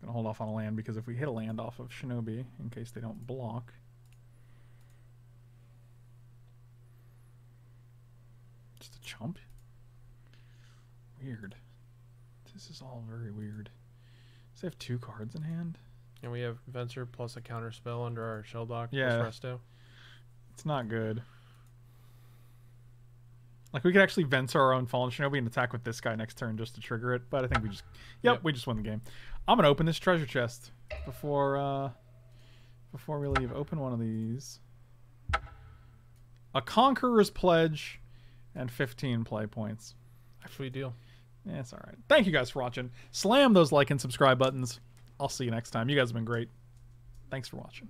Gonna hold off on a land because if we hit a land off of Shinobi, in case they don't block. Just a chump? Weird. This is all very weird. Does they have two cards in hand? And we have Venser plus a counter spell under our Shelldock Yeah. resto. It's not good. Like we could actually Venser our own Fallen Shinobi and attack with this guy next turn just to trigger it, but I think we just Yep, Yep. we just won the game. I'm gonna open this treasure chest before uh before we leave. Open one of these. A Conqueror's Pledge and 15 play points. Sweet deal. Yeah, it's alright. Thank you guys for watching. Slam those like and subscribe buttons. I'll see you next time. You guys have been great. Thanks for watching.